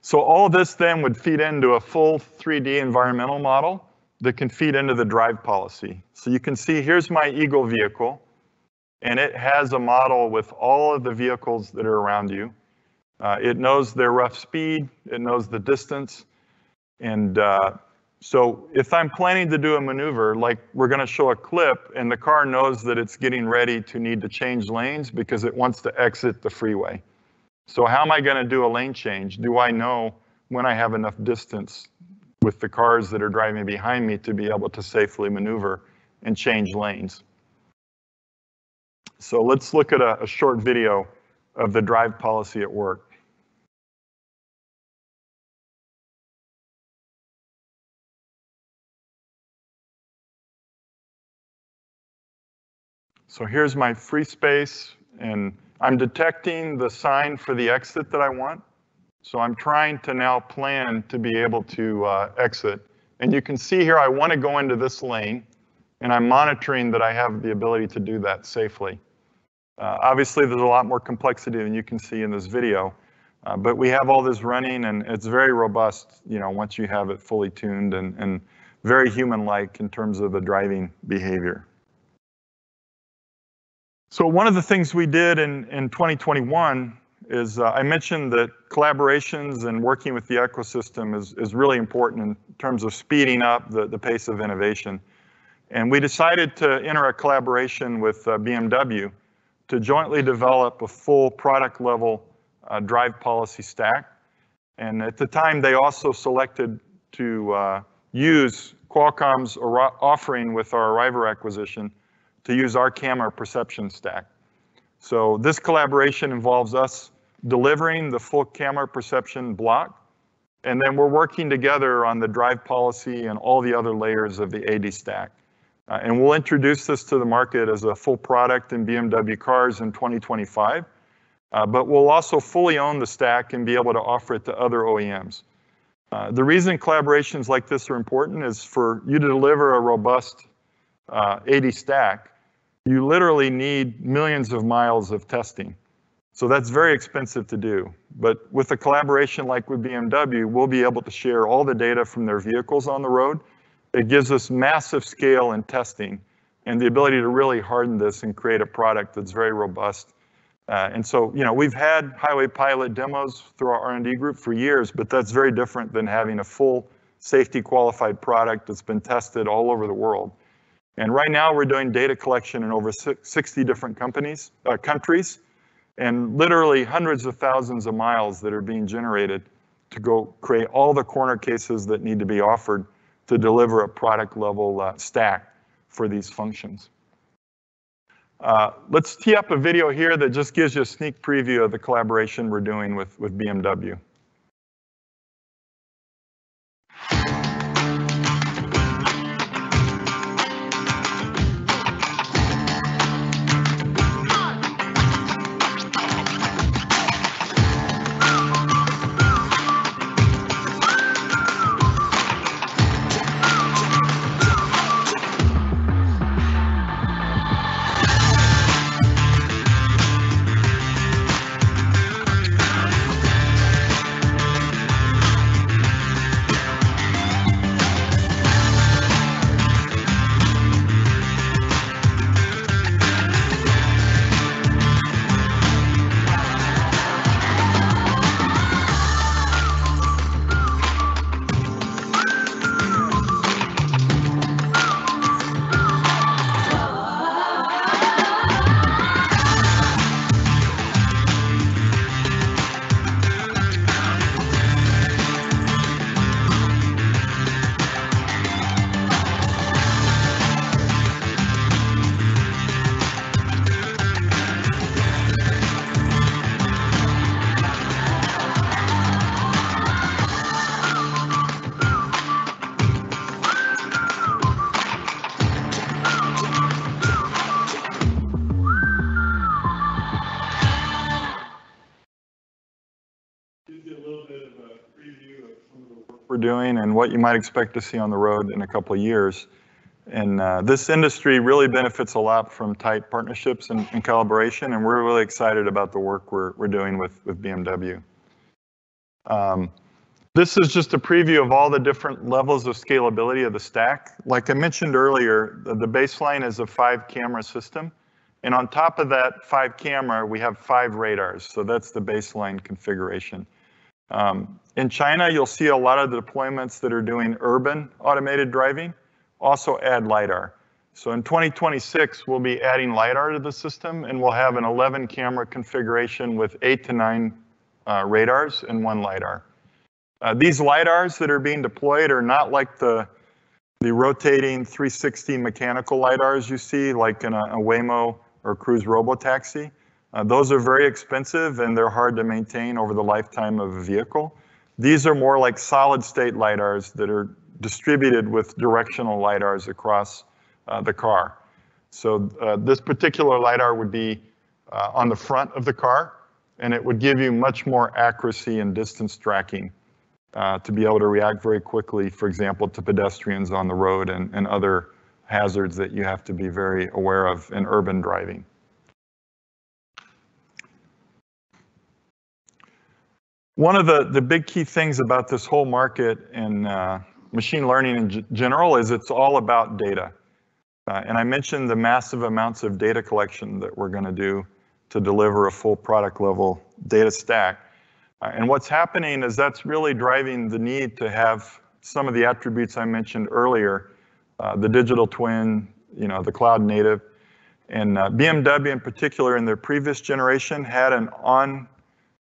so all this then would feed into a full 3D environmental model that can feed into the drive policy. So you can see here's my ego vehicle, and it has a model with all of the vehicles that are around you. Uh, it knows their rough speed, it knows the distance, and uh, so if I'm planning to do a maneuver, like we're gonna show a clip and the car knows that it's getting ready to need to change lanes because it wants to exit the freeway. So how am I gonna do a lane change? Do I know when I have enough distance with the cars that are driving behind me to be able to safely maneuver and change lanes? So let's look at a, a short video of the drive policy at work. So here's my free space, and I'm detecting the sign for the exit that I want. So I'm trying to now plan to be able to uh, exit. And you can see here, I want to go into this lane, and I'm monitoring that I have the ability to do that safely. Uh, obviously, there's a lot more complexity than you can see in this video, uh, but we have all this running, and it's very robust, you know, once you have it fully tuned and, and very human-like in terms of the driving behavior. So one of the things we did in, in 2021 is uh, I mentioned that collaborations and working with the ecosystem is, is really important in terms of speeding up the, the pace of innovation. And we decided to enter a collaboration with uh, BMW to jointly develop a full product level uh, drive policy stack. And at the time, they also selected to uh, use Qualcomm's offering with our Arriver acquisition to use our camera perception stack. So this collaboration involves us delivering the full camera perception block, and then we're working together on the drive policy and all the other layers of the AD stack. Uh, and we'll introduce this to the market as a full product in BMW cars in 2025. Uh, but we'll also fully own the stack and be able to offer it to other OEMs. Uh, the reason collaborations like this are important is for you to deliver a robust uh, AD stack, you literally need millions of miles of testing. So that's very expensive to do. But with a collaboration like with BMW, we'll be able to share all the data from their vehicles on the road. It gives us massive scale in testing and the ability to really harden this and create a product that's very robust. Uh, and so, you know, we've had highway pilot demos through our R&D group for years, but that's very different than having a full safety qualified product that's been tested all over the world. And right now we're doing data collection in over 60 different companies, uh, countries and literally hundreds of thousands of miles that are being generated to go create all the corner cases that need to be offered to deliver a product level uh, stack for these functions. Uh, let's tee up a video here that just gives you a sneak preview of the collaboration we're doing with, with BMW. And what you might expect to see on the road in a couple of years. And uh, this industry really benefits a lot from tight partnerships and, and, collaboration, and we're really excited about the work we're, we're doing with, with BMW. Um, this is just a preview of all the different levels of scalability of the stack. Like I mentioned earlier, the, the baseline is a five camera system. And on top of that five camera, we have five radars. So that's the baseline configuration. Um, in China, you'll see a lot of the deployments that are doing urban automated driving also add LiDAR. So in 2026, we'll be adding LiDAR to the system and we'll have an 11 camera configuration with eight to nine uh, radars and one LiDAR. Uh, these LiDARs that are being deployed are not like the, the rotating 360 mechanical LiDARs you see like in a, a Waymo or Cruise Robotaxi. Uh, those are very expensive and they're hard to maintain over the lifetime of a vehicle. These are more like solid state LiDARs that are distributed with directional LiDARs across uh, the car. So uh, this particular LiDAR would be uh, on the front of the car and it would give you much more accuracy and distance tracking uh, to be able to react very quickly, for example, to pedestrians on the road and, and other hazards that you have to be very aware of in urban driving. One of the, the big key things about this whole market and uh, machine learning in general is it's all about data. Uh, and I mentioned the massive amounts of data collection that we're going to do to deliver a full product level data stack. Uh, and what's happening is that's really driving the need to have some of the attributes I mentioned earlier, uh, the digital twin, you know, the cloud native. And uh, BMW in particular in their previous generation had an on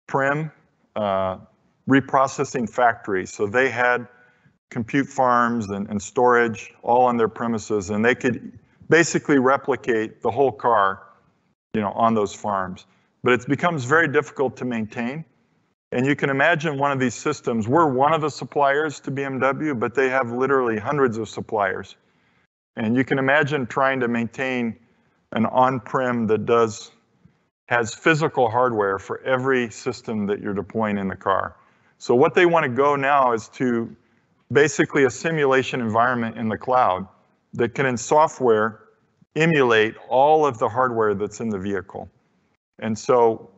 prem uh, reprocessing factories. So they had compute farms and, and storage all on their premises, and they could basically replicate the whole car, you know, on those farms. But it becomes very difficult to maintain. And you can imagine one of these systems, we're one of the suppliers to BMW, but they have literally hundreds of suppliers. And you can imagine trying to maintain an on-prem that does, has physical hardware for every system that you're deploying in the car. So what they want to go now is to basically a simulation environment in the cloud that can in software emulate all of the hardware that's in the vehicle. And so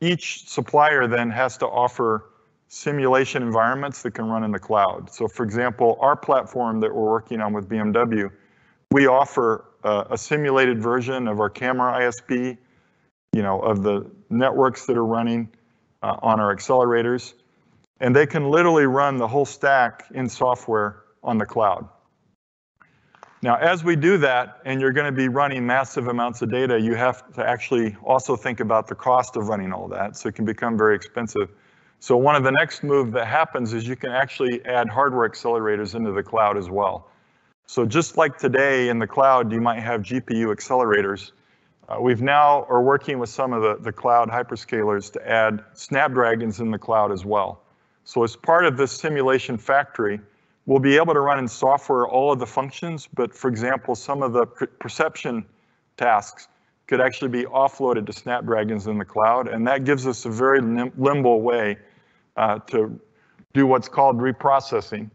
each supplier then has to offer simulation environments that can run in the cloud. So for example, our platform that we're working on with BMW, we offer uh, a simulated version of our camera ISP, you know, of the networks that are running uh, on our accelerators. And they can literally run the whole stack in software on the cloud. Now, as we do that, and you're going to be running massive amounts of data, you have to actually also think about the cost of running all that. So it can become very expensive. So one of the next move that happens is you can actually add hardware accelerators into the cloud as well. So just like today in the cloud, you might have GPU accelerators. Uh, we've now are working with some of the, the cloud hyperscalers to add Snapdragons in the cloud as well. So as part of this simulation factory, we'll be able to run in software all of the functions, but for example, some of the perception tasks could actually be offloaded to Snapdragons in the cloud, and that gives us a very limbo way uh, to do what's called reprocessing.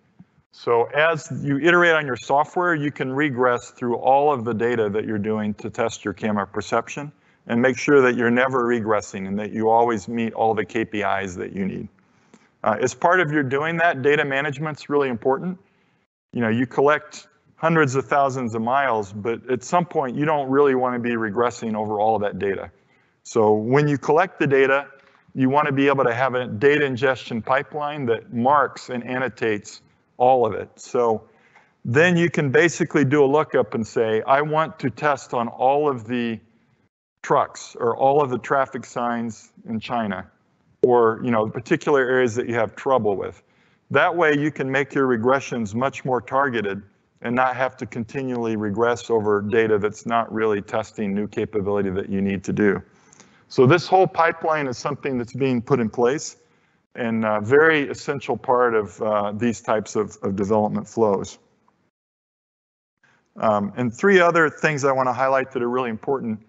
So as you iterate on your software, you can regress through all of the data that you're doing to test your camera perception and make sure that you're never regressing and that you always meet all the KPIs that you need. Uh, as part of your doing that, data management's really important. You know, you collect hundreds of thousands of miles, but at some point you don't really want to be regressing over all of that data. So when you collect the data, you want to be able to have a data ingestion pipeline that marks and annotates all of it. So then you can basically do a lookup and say, I want to test on all of the trucks or all of the traffic signs in China or you know particular areas that you have trouble with. That way you can make your regressions much more targeted and not have to continually regress over data that's not really testing new capability that you need to do. So this whole pipeline is something that's being put in place and a very essential part of uh, these types of, of development flows. Um, and three other things I want to highlight that are really important.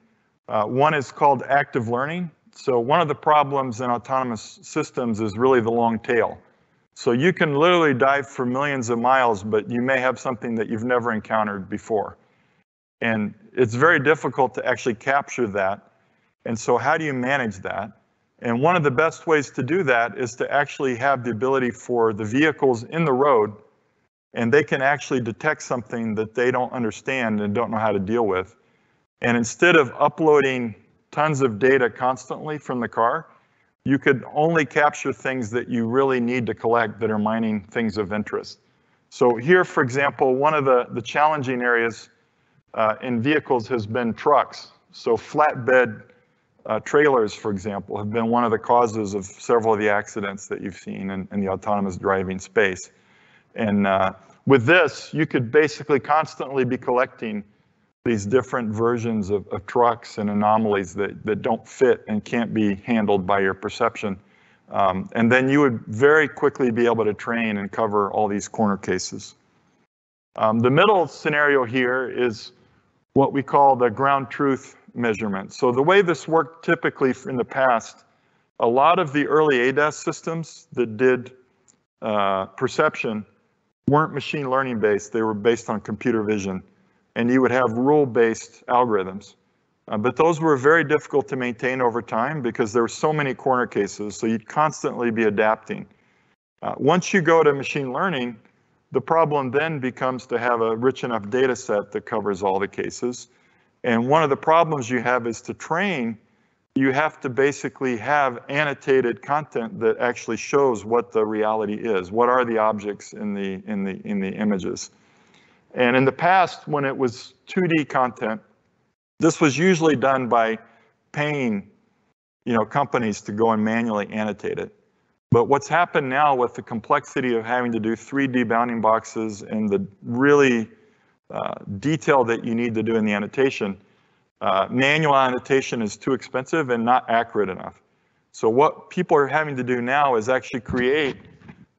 Uh, one is called active learning. So one of the problems in autonomous systems is really the long tail. So you can literally dive for millions of miles, but you may have something that you've never encountered before. And it's very difficult to actually capture that. And so how do you manage that? And one of the best ways to do that is to actually have the ability for the vehicles in the road, and they can actually detect something that they don't understand and don't know how to deal with. And instead of uploading tons of data constantly from the car, you could only capture things that you really need to collect that are mining things of interest. So here, for example, one of the, the challenging areas uh, in vehicles has been trucks. So flatbed uh, trailers, for example, have been one of the causes of several of the accidents that you've seen in, in the autonomous driving space. And uh, with this, you could basically constantly be collecting these different versions of, of, trucks and anomalies that, that don't fit and can't be handled by your perception. Um, and then you would very quickly be able to train and cover all these corner cases. Um, the middle scenario here is what we call the ground truth measurement. So the way this worked typically in the past, a lot of the early ADAS systems that did uh, perception weren't machine learning based, they were based on computer vision and you would have rule-based algorithms. Uh, but those were very difficult to maintain over time because there were so many corner cases, so you'd constantly be adapting. Uh, once you go to machine learning, the problem then becomes to have a rich enough data set that covers all the cases. And one of the problems you have is to train, you have to basically have annotated content that actually shows what the reality is. What are the objects in the, in the, in the images? And in the past, when it was 2D content, this was usually done by paying you know, companies to go and manually annotate it. But what's happened now with the complexity of having to do 3D bounding boxes and the really uh, detail that you need to do in the annotation, uh, manual annotation is too expensive and not accurate enough. So what people are having to do now is actually create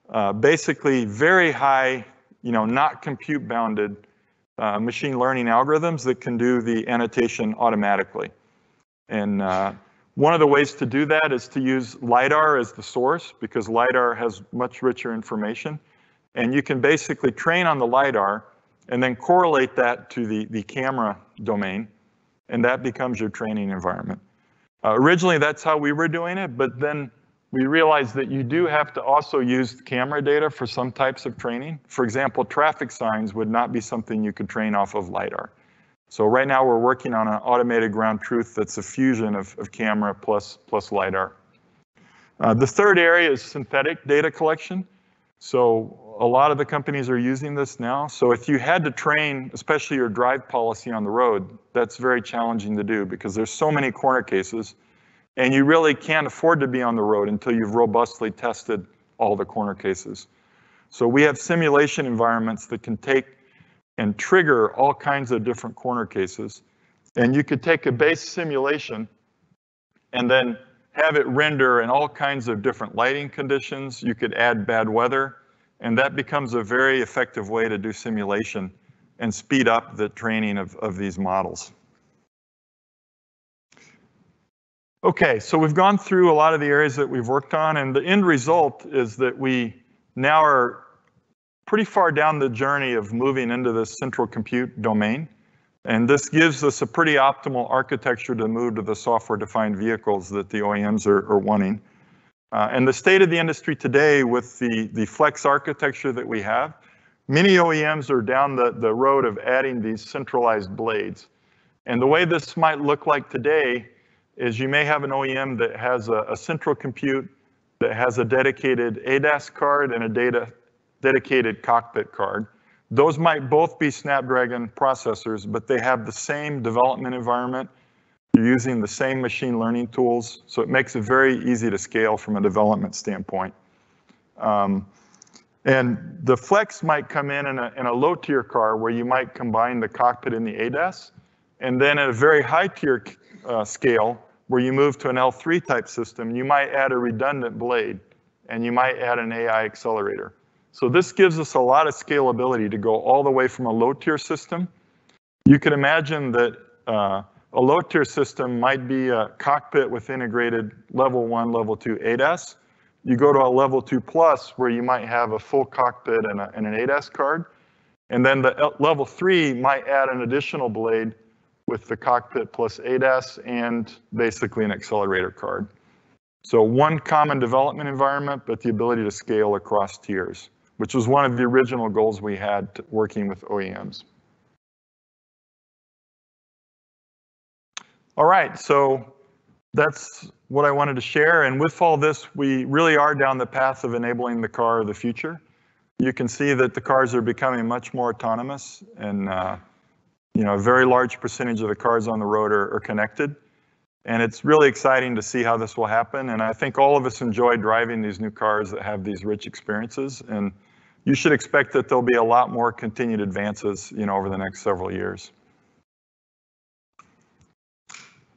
uh, basically very high, you know, not compute bounded uh, machine learning algorithms that can do the annotation automatically. And uh, one of the ways to do that is to use LiDAR as the source because LiDAR has much richer information. And you can basically train on the LiDAR and then correlate that to the, the camera domain. And that becomes your training environment. Uh, originally, that's how we were doing it, but then we realized that you do have to also use camera data for some types of training. For example, traffic signs would not be something you could train off of LiDAR. So right now we're working on an automated ground truth that's a fusion of, of camera plus, plus LiDAR. Uh, the third area is synthetic data collection. So a lot of the companies are using this now. So if you had to train, especially your drive policy on the road, that's very challenging to do because there's so many corner cases and you really can't afford to be on the road until you've robustly tested all the corner cases. So we have simulation environments that can take and trigger all kinds of different corner cases. And you could take a base simulation and then have it render in all kinds of different lighting conditions. You could add bad weather, and that becomes a very effective way to do simulation and speed up the training of, of these models. Okay, so we've gone through a lot of the areas that we've worked on, and the end result is that we now are pretty far down the journey of moving into the central compute domain. And this gives us a pretty optimal architecture to move to the software-defined vehicles that the OEMs are, are wanting. Uh, and the state of the industry today with the, the flex architecture that we have, many OEMs are down the, the road of adding these centralized blades. And the way this might look like today is you may have an OEM that has a, a central compute that has a dedicated ADAS card and a data dedicated cockpit card. Those might both be Snapdragon processors, but they have the same development environment. You're using the same machine learning tools, so it makes it very easy to scale from a development standpoint. Um, and the Flex might come in in a, in a low tier car where you might combine the cockpit and the ADAS. And then at a very high tier uh, scale, where you move to an L3 type system, you might add a redundant blade and you might add an AI accelerator. So this gives us a lot of scalability to go all the way from a low tier system. You could imagine that uh, a low tier system might be a cockpit with integrated level one, level two ADAS. You go to a level two plus where you might have a full cockpit and, a, and an ADAS card. And then the level three might add an additional blade with the cockpit plus ADAS and basically an accelerator card. So one common development environment, but the ability to scale across tiers which was one of the original goals we had working with OEMs. All right, so that's what I wanted to share. And with all this, we really are down the path of enabling the car of the future. You can see that the cars are becoming much more autonomous and uh, you know, a very large percentage of the cars on the road are, are connected. And it's really exciting to see how this will happen. And I think all of us enjoy driving these new cars that have these rich experiences. And you should expect that there'll be a lot more continued advances, you know, over the next several years.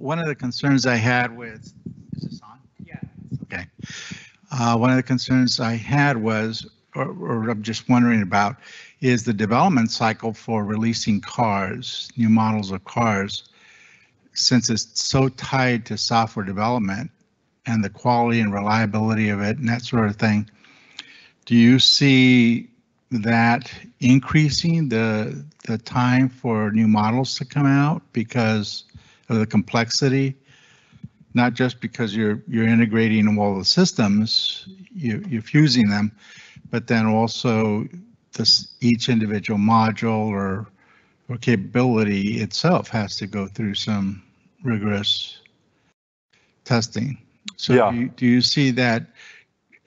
One of the concerns I had with, is this on? Yeah. Okay. Uh, one of the concerns I had was, or, or I'm just wondering about, is the development cycle for releasing cars, new models of cars, since it's so tied to software development and the quality and reliability of it and that sort of thing. Do you see that increasing the the time for new models to come out because of the complexity not just because you're, you're integrating all the systems, you, you're fusing them, but then also this, each individual module or, or capability itself has to go through some rigorous testing. So Yeah. do you, do you see that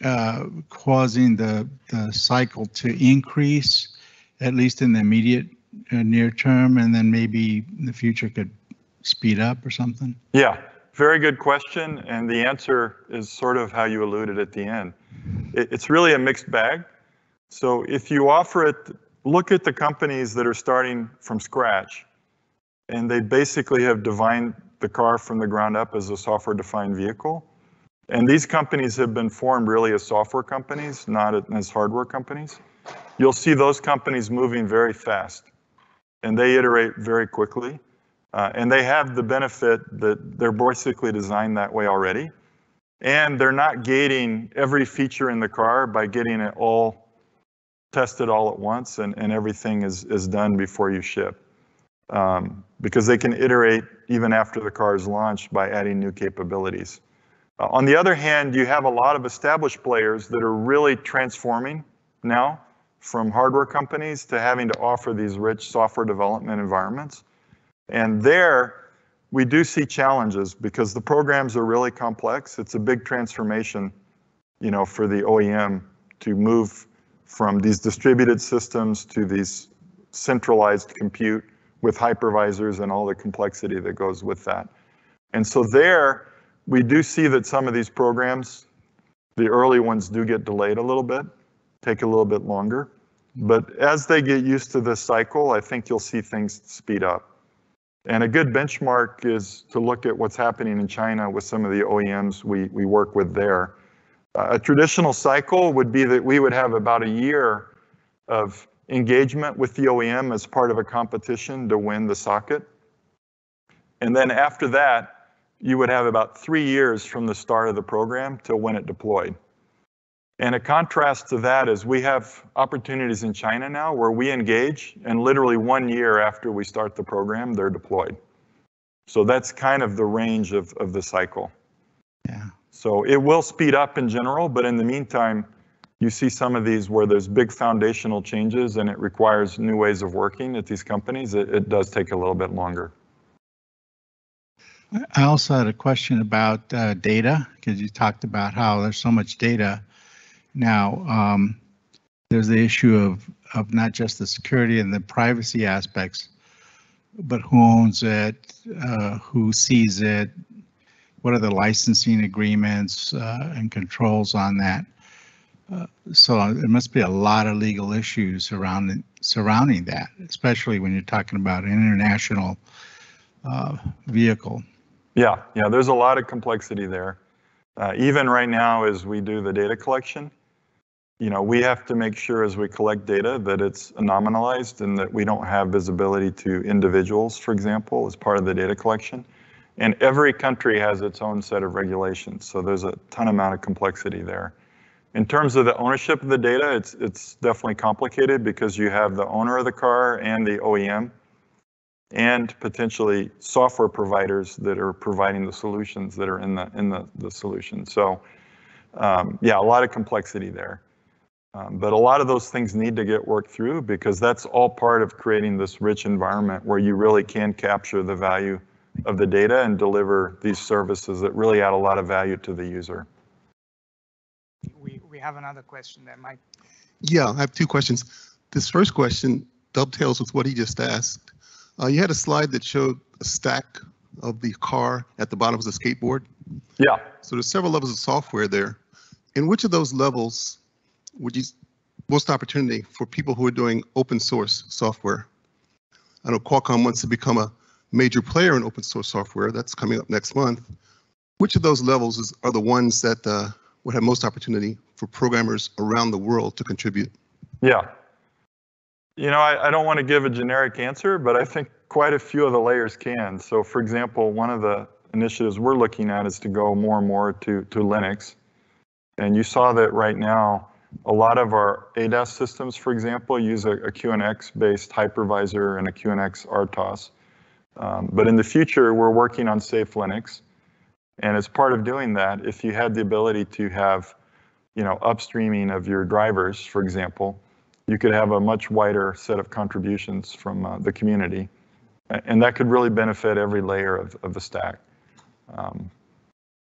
uh, causing the, the cycle to increase, at least in the immediate uh, near term, and then maybe in the future could speed up or something? Yeah, very good question. And the answer is sort of how you alluded at the end. It, it's really a mixed bag. So if you offer it, look at the companies that are starting from scratch and they basically have designed the car from the ground up as a software defined vehicle. And these companies have been formed really as software companies, not as hardware companies. You'll see those companies moving very fast and they iterate very quickly. Uh, and they have the benefit that they're basically designed that way already. And they're not gating every feature in the car by getting it all tested all at once and, and everything is, is done before you ship. Um, because they can iterate even after the car is launched by adding new capabilities. Uh, on the other hand, you have a lot of established players that are really transforming now from hardware companies to having to offer these rich software development environments. And there, we do see challenges because the programs are really complex. It's a big transformation, you know, for the OEM to move from these distributed systems to these centralized compute with hypervisors and all the complexity that goes with that. And so there, we do see that some of these programs, the early ones do get delayed a little bit, take a little bit longer. But as they get used to this cycle, I think you'll see things speed up. And a good benchmark is to look at what's happening in China with some of the OEMs we, we work with there. Uh, a traditional cycle would be that we would have about a year of engagement with the OEM as part of a competition to win the socket. And then after that, you would have about three years from the start of the program till when it deployed. And a contrast to that is we have opportunities in China now where we engage and literally one year after we start the program, they're deployed. So that's kind of the range of, of the cycle. Yeah. So it will speed up in general, but in the meantime, you see some of these where there's big foundational changes and it requires new ways of working at these companies. It, it does take a little bit longer. I also had a question about uh, data, because you talked about how there's so much data. Now, um, there's the issue of, of not just the security and the privacy aspects, but who owns it, uh, who sees it, what are the licensing agreements uh, and controls on that. Uh, So there must be a lot of legal issues surrounding, surrounding that, especially when you're talking about an international uh, vehicle. Yeah, yeah, there's a lot of complexity there. Uh, even right now, as we do the data collection, you know, we have to make sure as we collect data that it's nominalized and that we don't have visibility to individuals, for example, as part of the data collection. And every country has its own set of regulations, so there's a ton amount of complexity there. In terms of the ownership of the data, it's it's definitely complicated because you have the owner of the car and the OEM and potentially software providers that are providing the solutions that are in the in the, the solution. So um, yeah, a lot of complexity there. Um, but a lot of those things need to get worked through because that's all part of creating this rich environment where you really can capture the value of the data and deliver these services that really add a lot of value to the user. We, we have another question there, Mike. Yeah, I have two questions. This first question dovetails with what he just asked. Uh, you had a slide that showed a stack of the car at the bottom of the skateboard. Yeah, So there's several levels of software there. In which of those levels would you most opportunity for people who are doing open source software? I know Qualcomm wants to become a major player in open source software. That's coming up next month. Which of those levels is, are the ones that uh, would have most opportunity for programmers around the world to contribute? yeah. You know, I, I don't want to give a generic answer, but I think quite a few of the layers can. So for example, one of the initiatives we're looking at is to go more and more to, to Linux. And you saw that right now, a lot of our ADAS systems, for example, use a, a QNX-based hypervisor and a QNX RTOS. Um, but in the future, we're working on Safe Linux. And as part of doing that, if you had the ability to have, you know, upstreaming of your drivers, for example, you could have a much wider set of contributions from uh, the community. And that could really benefit every layer of, of the stack. Um,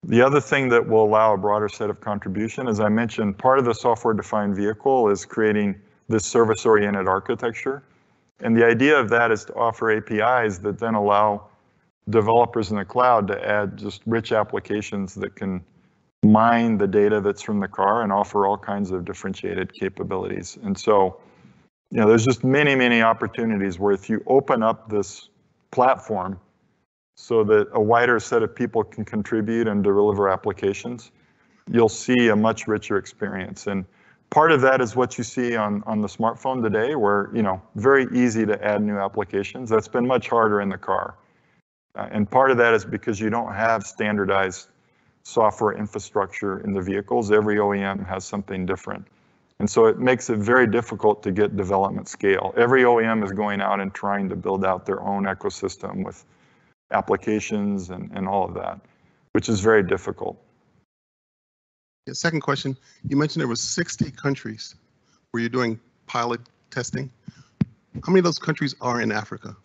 The other thing that will allow a broader set of contribution, as I mentioned, part of the software-defined vehicle is creating this service-oriented architecture. And the idea of that is to offer APIs that then allow developers in the cloud to add just rich applications that can mine the data that's from the car and offer all kinds of differentiated capabilities. And so, you know, there's just many, many opportunities where if you open up this platform so that a wider set of people can contribute and deliver applications, you'll see a much richer experience. And part of that is what you see on, on the smartphone today, where, you know, very easy to add new applications. That's been much harder in the car. Uh, and part of that is because you don't have standardized software infrastructure in the vehicles. Every OEM has something different. And so it makes it very difficult to get development scale. Every OEM is going out and trying to build out their own ecosystem with applications and, and all of that, which is very difficult. Yeah, second question, you mentioned there were 60 countries where you're doing pilot testing. How many of those countries are in Africa?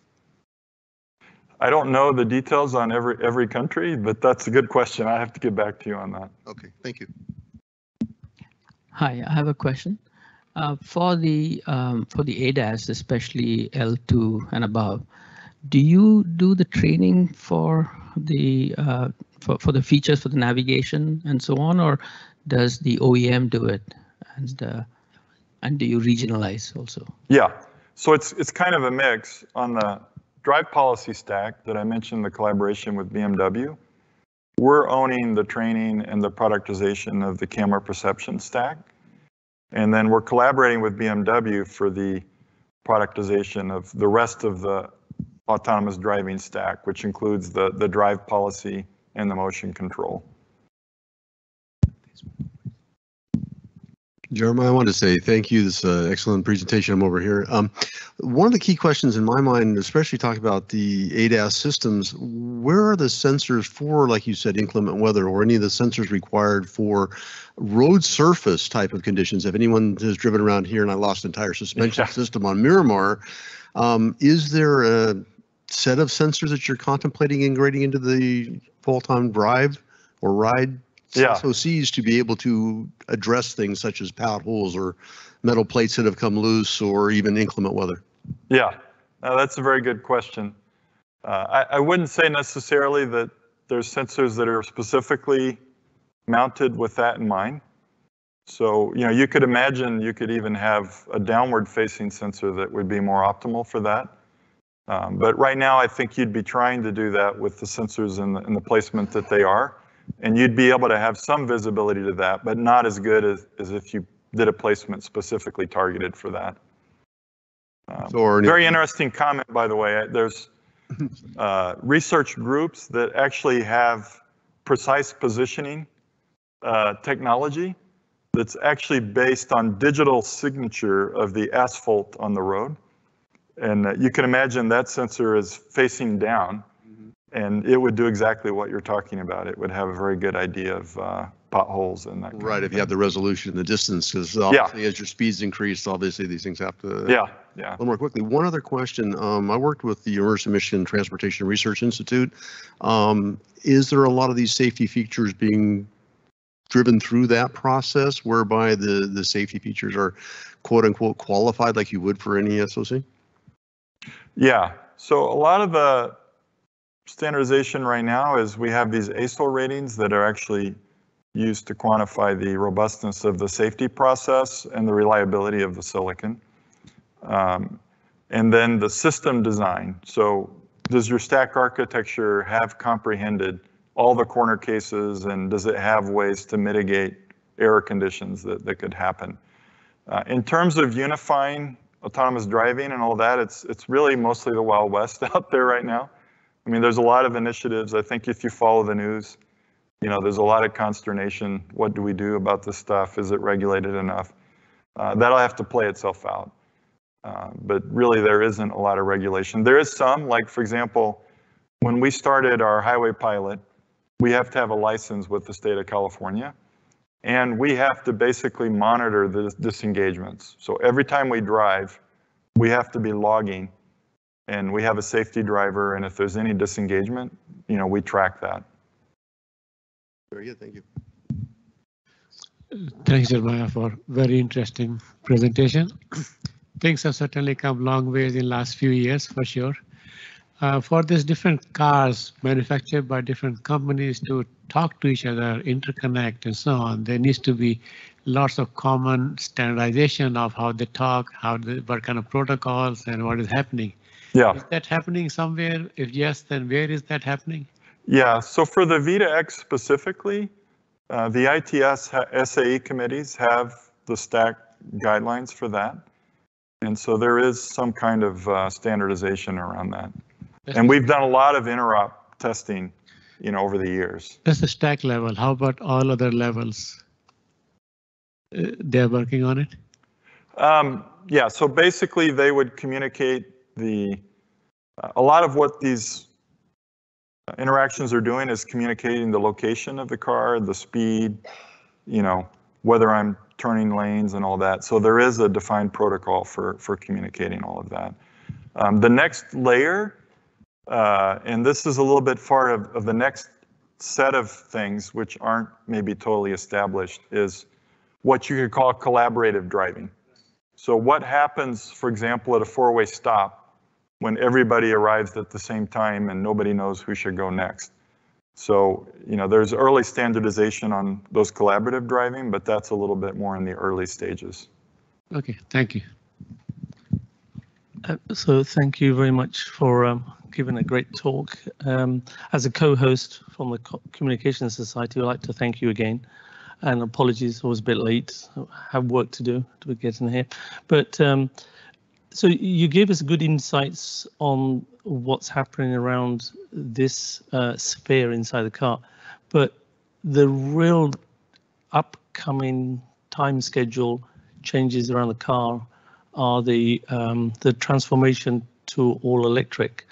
I don't know the details on every, every country, but that's a good question. I have to get back to you on that. Okay, thank you. Hi, I have a question. Uh, For the, um, for the ADAS, especially L2 and above, do you do the training for the, uh, for, for the features for the navigation and so on, or does the OEM do it? And, uh, and do you regionalize also? Yeah, so it's, it's kind of a mix. On the drive policy stack that I mentioned, the collaboration with BMW, we're owning the training and the productization of the camera perception stack. And then we're collaborating with BMW for the productization of the rest of the autonomous driving stack, which includes the, the drive policy and the motion control. Jeremiah, I wanted to say thank you. This uh, excellent presentation. I'm over here. Um, one of the key questions in my mind, especially talking about the ADAS systems, where are the sensors for, like you said, inclement weather or any of the sensors required for road surface type of conditions? If anyone has driven around here and I lost entire suspension Yeah. system on Miramar, um, is there a set of sensors that you're contemplating integrating into the full-time drive or ride Yeah. SOCs to be able to address things such as potholes or metal plates that have come loose or even inclement weather? Yeah, uh, that's a very good question. Uh, I, I wouldn't say necessarily that there's sensors that are specifically mounted with that in mind. So, you know, you could imagine you could even have a downward facing sensor that would be more optimal for that. Um, but right now, I think you'd be trying to do that with the sensors and the, the placement that they are. And you'd be able to have some visibility to that, but not as good as, as if you did a placement specifically targeted for that. Um, any- very interesting comment, by the way. There's uh, research groups that actually have precise positioning uh, technology that's actually based on digital signature of the asphalt on the road. And uh, you can imagine that sensor is facing down and it would do exactly what you're talking about. It would have a very good idea of uh, potholes and that. kind Right, if you have the resolution and the distance, because obviously as your speeds increase, obviously these things have to. Yeah, yeah. A little more quickly, one other question. Um, I worked with the University of Michigan Transportation Research Institute. Um, is there a lot of these safety features being driven through that process whereby the, the safety features are quote unquote qualified like you would for any SOC? Yeah, so a lot of the standardization right now is we have these ASIL ratings that are actually used to quantify the robustness of the safety process and the reliability of the silicon. Um, and then the system design. So does your stack architecture have comprehended all the corner cases and does it have ways to mitigate error conditions that, that could happen? Uh, in terms of unifying autonomous driving and all that, it's, it's really mostly the Wild West out there right now. I mean, there's a lot of initiatives. I think if you follow the news, you know, there's a lot of consternation. What do we do about this stuff? Is it regulated enough? Uh, that'll have to play itself out. Uh, but really, there isn't a lot of regulation. There is some, like, for example, when we started our highway pilot, we have to have a license with the state of California. And we have to basically monitor the disengagements. So every time we drive, we have to be logging and we have a safety driver. And if there's any disengagement, you know, we track that. Very good, thank you. Thanks, Jeremiah, for very interesting presentation. Things have certainly come long ways in last few years, for sure. Uh, for these different cars manufactured by different companies to talk to each other, interconnect, and so on, there needs to be lots of common standardization of how they talk, how the, what kind of protocols, and what is happening. Yeah. Is that happening somewhere? If yes, then where is that happening? Yeah, so for the V2X specifically, uh, the ITS ha- SAE committees have the stack guidelines for that. And so there is some kind of uh, standardization around that. And we've done a lot of interop testing, you know, over the years. That's the stack level. How about all other levels? Uh, they're working on it? Um, yeah, so basically they would communicate the, a lot of what these interactions are doing is communicating the location of the car, the speed, you know, whether I'm turning lanes and all that. So there is a defined protocol for, for communicating all of that. Um, the next layer, uh, and this is a little bit part of, of the next set of things which aren't maybe totally established, is what you could call collaborative driving. So what happens, for example, at a four-way stop when everybody arrives at the same time and nobody knows who should go next? So, you know, there's early standardization on those collaborative driving, but that's a little bit more in the early stages. Okay, thank you. Uh, so thank you very much for um, giving a great talk. Um, as a co-host from the Co- Communication Society, I'd like to thank you again. And apologies, I was a bit late. I have work to do to get in here. But um, so you gave us good insights on what's happening around this uh, sphere inside the car. But the real upcoming time schedule changes around the car are the um, the transformation to all electric.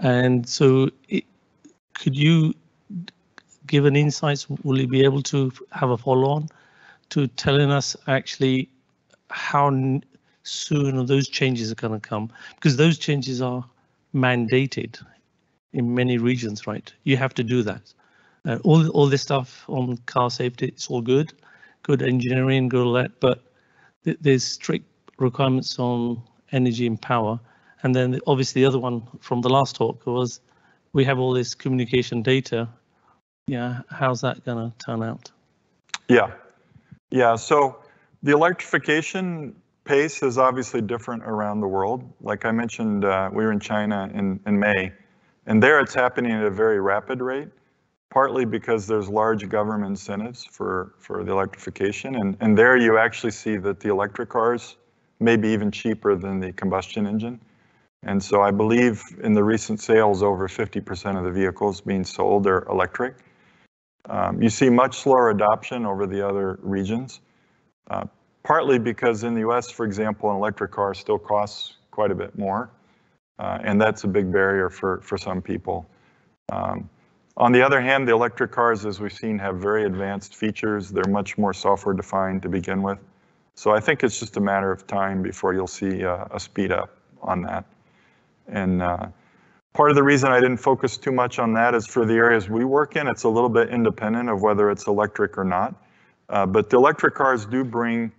And so it, could you give an insight? Will you be able to have a follow on to telling us actually how soon those changes are going to come? Because those changes are mandated in many regions, right? You have to do that. Uh, all all this stuff on car safety, it's all good, good engineering, good all that, but th- there's strict requirements on energy and power. And then obviously the other one from the last talk was we have all this communication data. Yeah, how's that going to turn out? Yeah, yeah. So the electrification pace is obviously different around the world. Like I mentioned, uh, we were in China in, in May, and there it's happening at a very rapid rate, partly because there's large government incentives for, for the electrification. And, and there you actually see that the electric cars may be even cheaper than the combustion engine. And so I believe in the recent sales, over 50% of the vehicles being sold are electric. Um, you see much slower adoption over the other regions, uh, partly because in the US, for example, an electric car still costs quite a bit more. Uh, and that's a big barrier for, for some people. Um, on the other hand, the electric cars, as we've seen, have very advanced features. They're much more software defined to begin with. So I think it's just a matter of time before you'll see uh, a speed up on that. And uh, part of the reason I didn't focus too much on that is for the areas we work in, it's a little bit independent of whether it's electric or not. Uh, but the electric cars do bring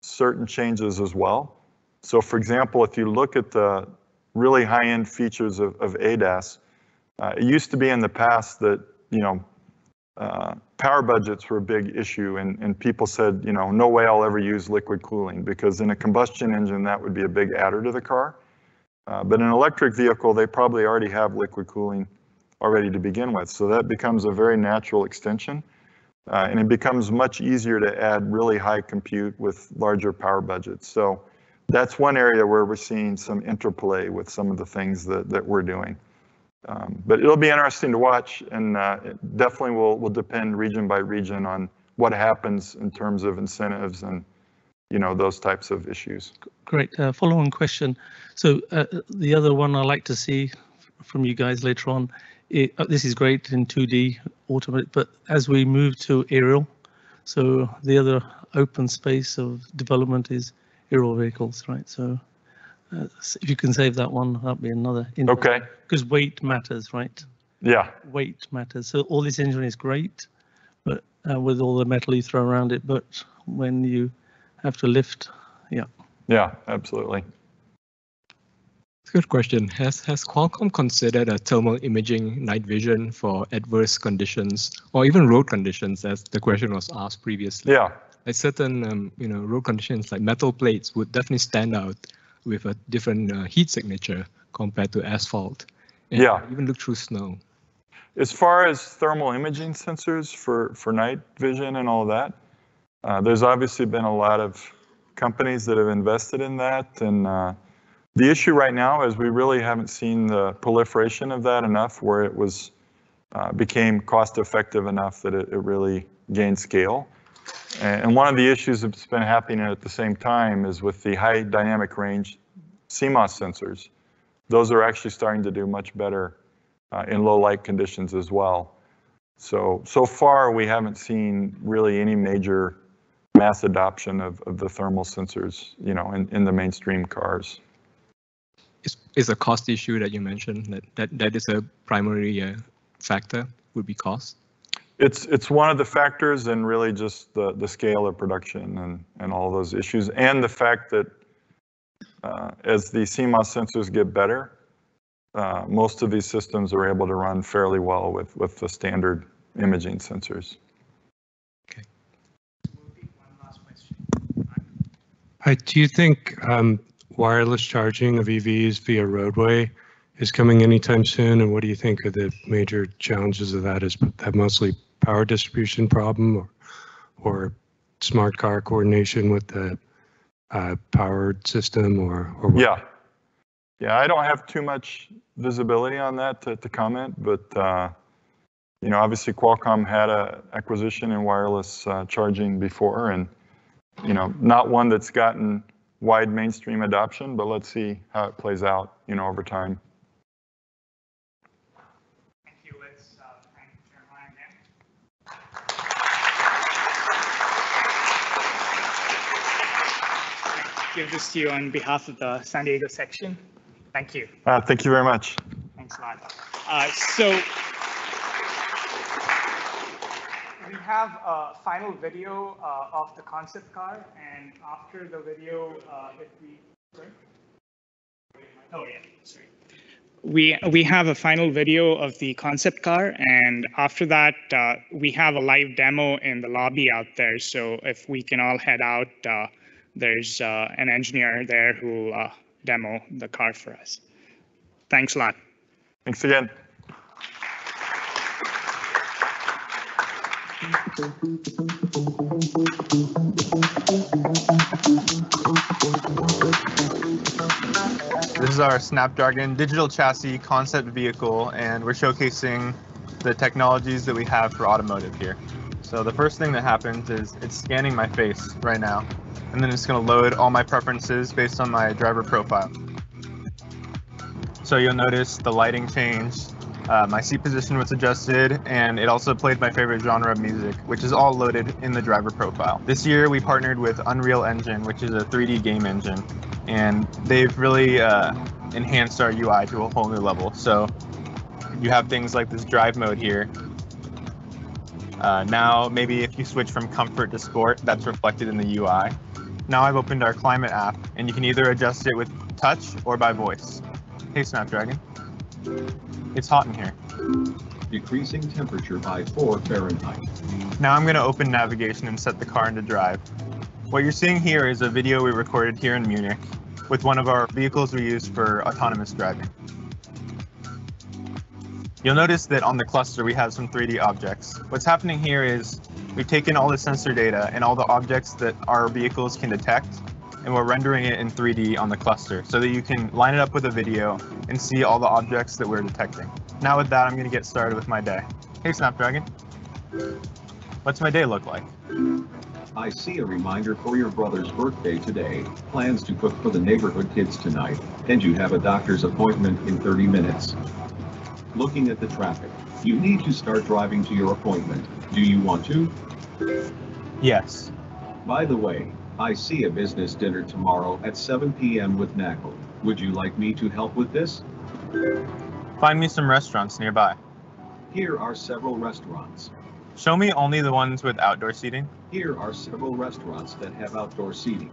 certain changes as well. So for example, if you look at the really high-end features of, of ADAS, uh, it used to be in the past that, you know, uh, power budgets were a big issue and, and people said, you know, no way I'll ever use liquid cooling because in a combustion engine, that would be a big adder to the car. Uh, but in an electric vehicle, they probably already have liquid cooling already to begin with. So that becomes a very natural extension. Uh, and it becomes much easier to add really high compute with larger power budgets. So that's one area where we're seeing some interplay with some of the things that, that we're doing. Um, but it'll be interesting to watch and uh, it definitely will, will depend region by region on what happens in terms of incentives and you know those types of issues. Great. Uh, follow-on question. So uh, the other one I like to see from you guys later on, it, uh, this is great in 2D, automated, but as we move to aerial, so the other open space of development is aerial vehicles, right? So uh, if you can save that one, that'd be another. Okay, Because weight matters, right? yeah, Weight matters. So all this engine is great, but uh, with all the metal you throw around it, but when you have to lift, yeah. yeah, absolutely. Good question. Has has Qualcomm considered a thermal imaging night vision for adverse conditions or even road conditions, as the question was asked previously? Yeah, Like certain, um, you know, road conditions like metal plates would definitely stand out with a different uh, heat signature compared to asphalt. And Yeah. Even look through snow. As far as thermal imaging sensors for, for night vision and all that, uh, there's obviously been a lot of companies that have invested in that. And uh, the issue right now is we really haven't seen the proliferation of that enough where it was uh, became cost effective enough that it, it really gained scale. And one of the issues that's been happening at the same time is with the high dynamic range CMOS sensors. Those are actually starting to do much better uh, in low light conditions as well. So, so far, we haven't seen really any major mass adoption of, of the thermal sensors, you know, in, in the mainstream cars. Is is a cost issue that you mentioned that that, that is a primary uh, factor would be cost. It's, it's one of the factors and really just the, the scale of production and, and all those issues. And the fact that uh, as the CMOS sensors get better, uh, most of these systems are able to run fairly well with, with the standard imaging sensors. Hi, do you think um, wireless charging of EVs via roadway is coming anytime soon? And what do you think are the major challenges of that? Is that mostly power distribution problem or, or smart car coordination with the uh, powered system or? or what? Yeah. Yeah, I don't have too much visibility on that to, to comment, but, uh, you know, obviously Qualcomm had a acquisition in wireless uh, charging before and, you know, not one that's gotten wide mainstream adoption, but let's see how it plays out, you know, over time. Thank you. Let's uh, thank Jeremiah again. Give this to you on behalf of the San Diego section. Thank you. Uh, thank you very much. Thanks a lot. Uh, So we have a final video uh, of the concept car, and after the video, uh, if we, sorry? Oh, yeah, sorry. We, we have a final video of the concept car, and after that, uh, we have a live demo in the lobby out there. So if we can all head out, uh, there's uh, an engineer there who will uh, demo the car for us. Thanks a lot. Thanks again. This is our Snapdragon digital chassis concept vehicle, and we're showcasing the technologies that we have for automotive here. So the first thing that happens is it's scanning my face right now, and then it's going to load all my preferences based on my driver profile. So you'll notice the lighting changed, uh, my seat position was adjusted, and it also played my favorite genre of music, which is all loaded in the driver profile. This year we partnered with Unreal Engine, which is a 3D game engine, and they've really uh, enhanced our UI to a whole new level. So you have things like this drive mode here. Uh, now, maybe if you switch from comfort to sport, that's reflected in the UI. Now I've opened our climate app, and you can either adjust it with touch or by voice. Hey, Snapdragon. It's hot in here. decreasing temperature by 4 Fahrenheit. Now I'm going to open navigation and set the car into drive. What you're seeing here is a video we recorded here in Munich with one of our vehicles we use for autonomous driving. You'll notice that on the cluster we have some 3D objects. What's happening here is we've taken all the sensor data and all the objects that our vehicles can detect and we're rendering it in 3D on the cluster so that you can line it up with a video and see all the objects that we're detecting. Now with that, I'm going to get started with my day. Hey Snapdragon, what's my day look like? I see a reminder for your brother's birthday today, plans to cook for the neighborhood kids tonight, and you have a doctor's appointment in 30 minutes. Looking at the traffic. You need to start driving to your appointment. Do you want to? Yes. By the way, I see a business dinner tomorrow at 7 p.m. with Knackle. Would you like me to help with this? Find me some restaurants nearby. Here are several restaurants. Show me only the ones with outdoor seating. Here are several restaurants that have outdoor seating.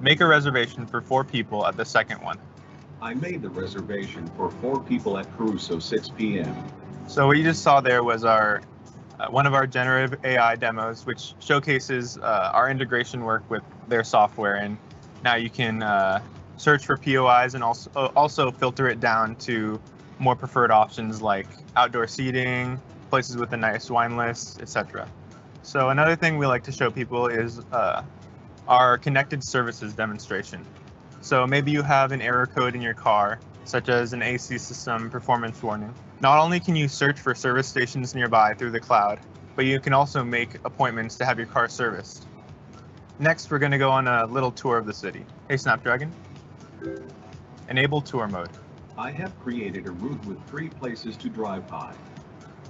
Make a reservation for four people at the second one. I made the reservation for four people at Caruso 6 p.m. So what you just saw there was our uh, one of our generative AI demos, which showcases uh, our integration work with their software. And now you can uh, search for POIs and also also filter it down to more preferred options like outdoor seating, places with a nice wine list, etc. So another thing we like to show people is uh, our connected services demonstration. So maybe you have an error code in your car, such as an AC system performance warning. Not only can you search for service stations nearby through the cloud, but you can also make appointments to have your car serviced. Next, we're going to go on a little tour of the city. Hey, Snapdragon. Enable tour mode. I have created a route with three places to drive by.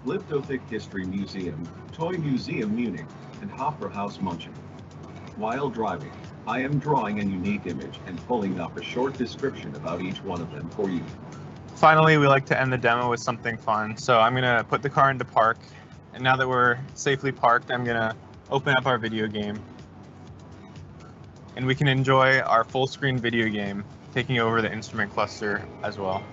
Glyptothek History Museum, Toy Museum Munich, and Hofbrauhaus Munchen. While driving, I am drawing a unique image and pulling up a short description about each one of them for you. Finally, we like to end the demo with something fun. So I'm gonna put the car into park. And now that we're safely parked, I'm gonna open up our video game. And we can enjoy our full screen video game, taking over the instrument cluster as well.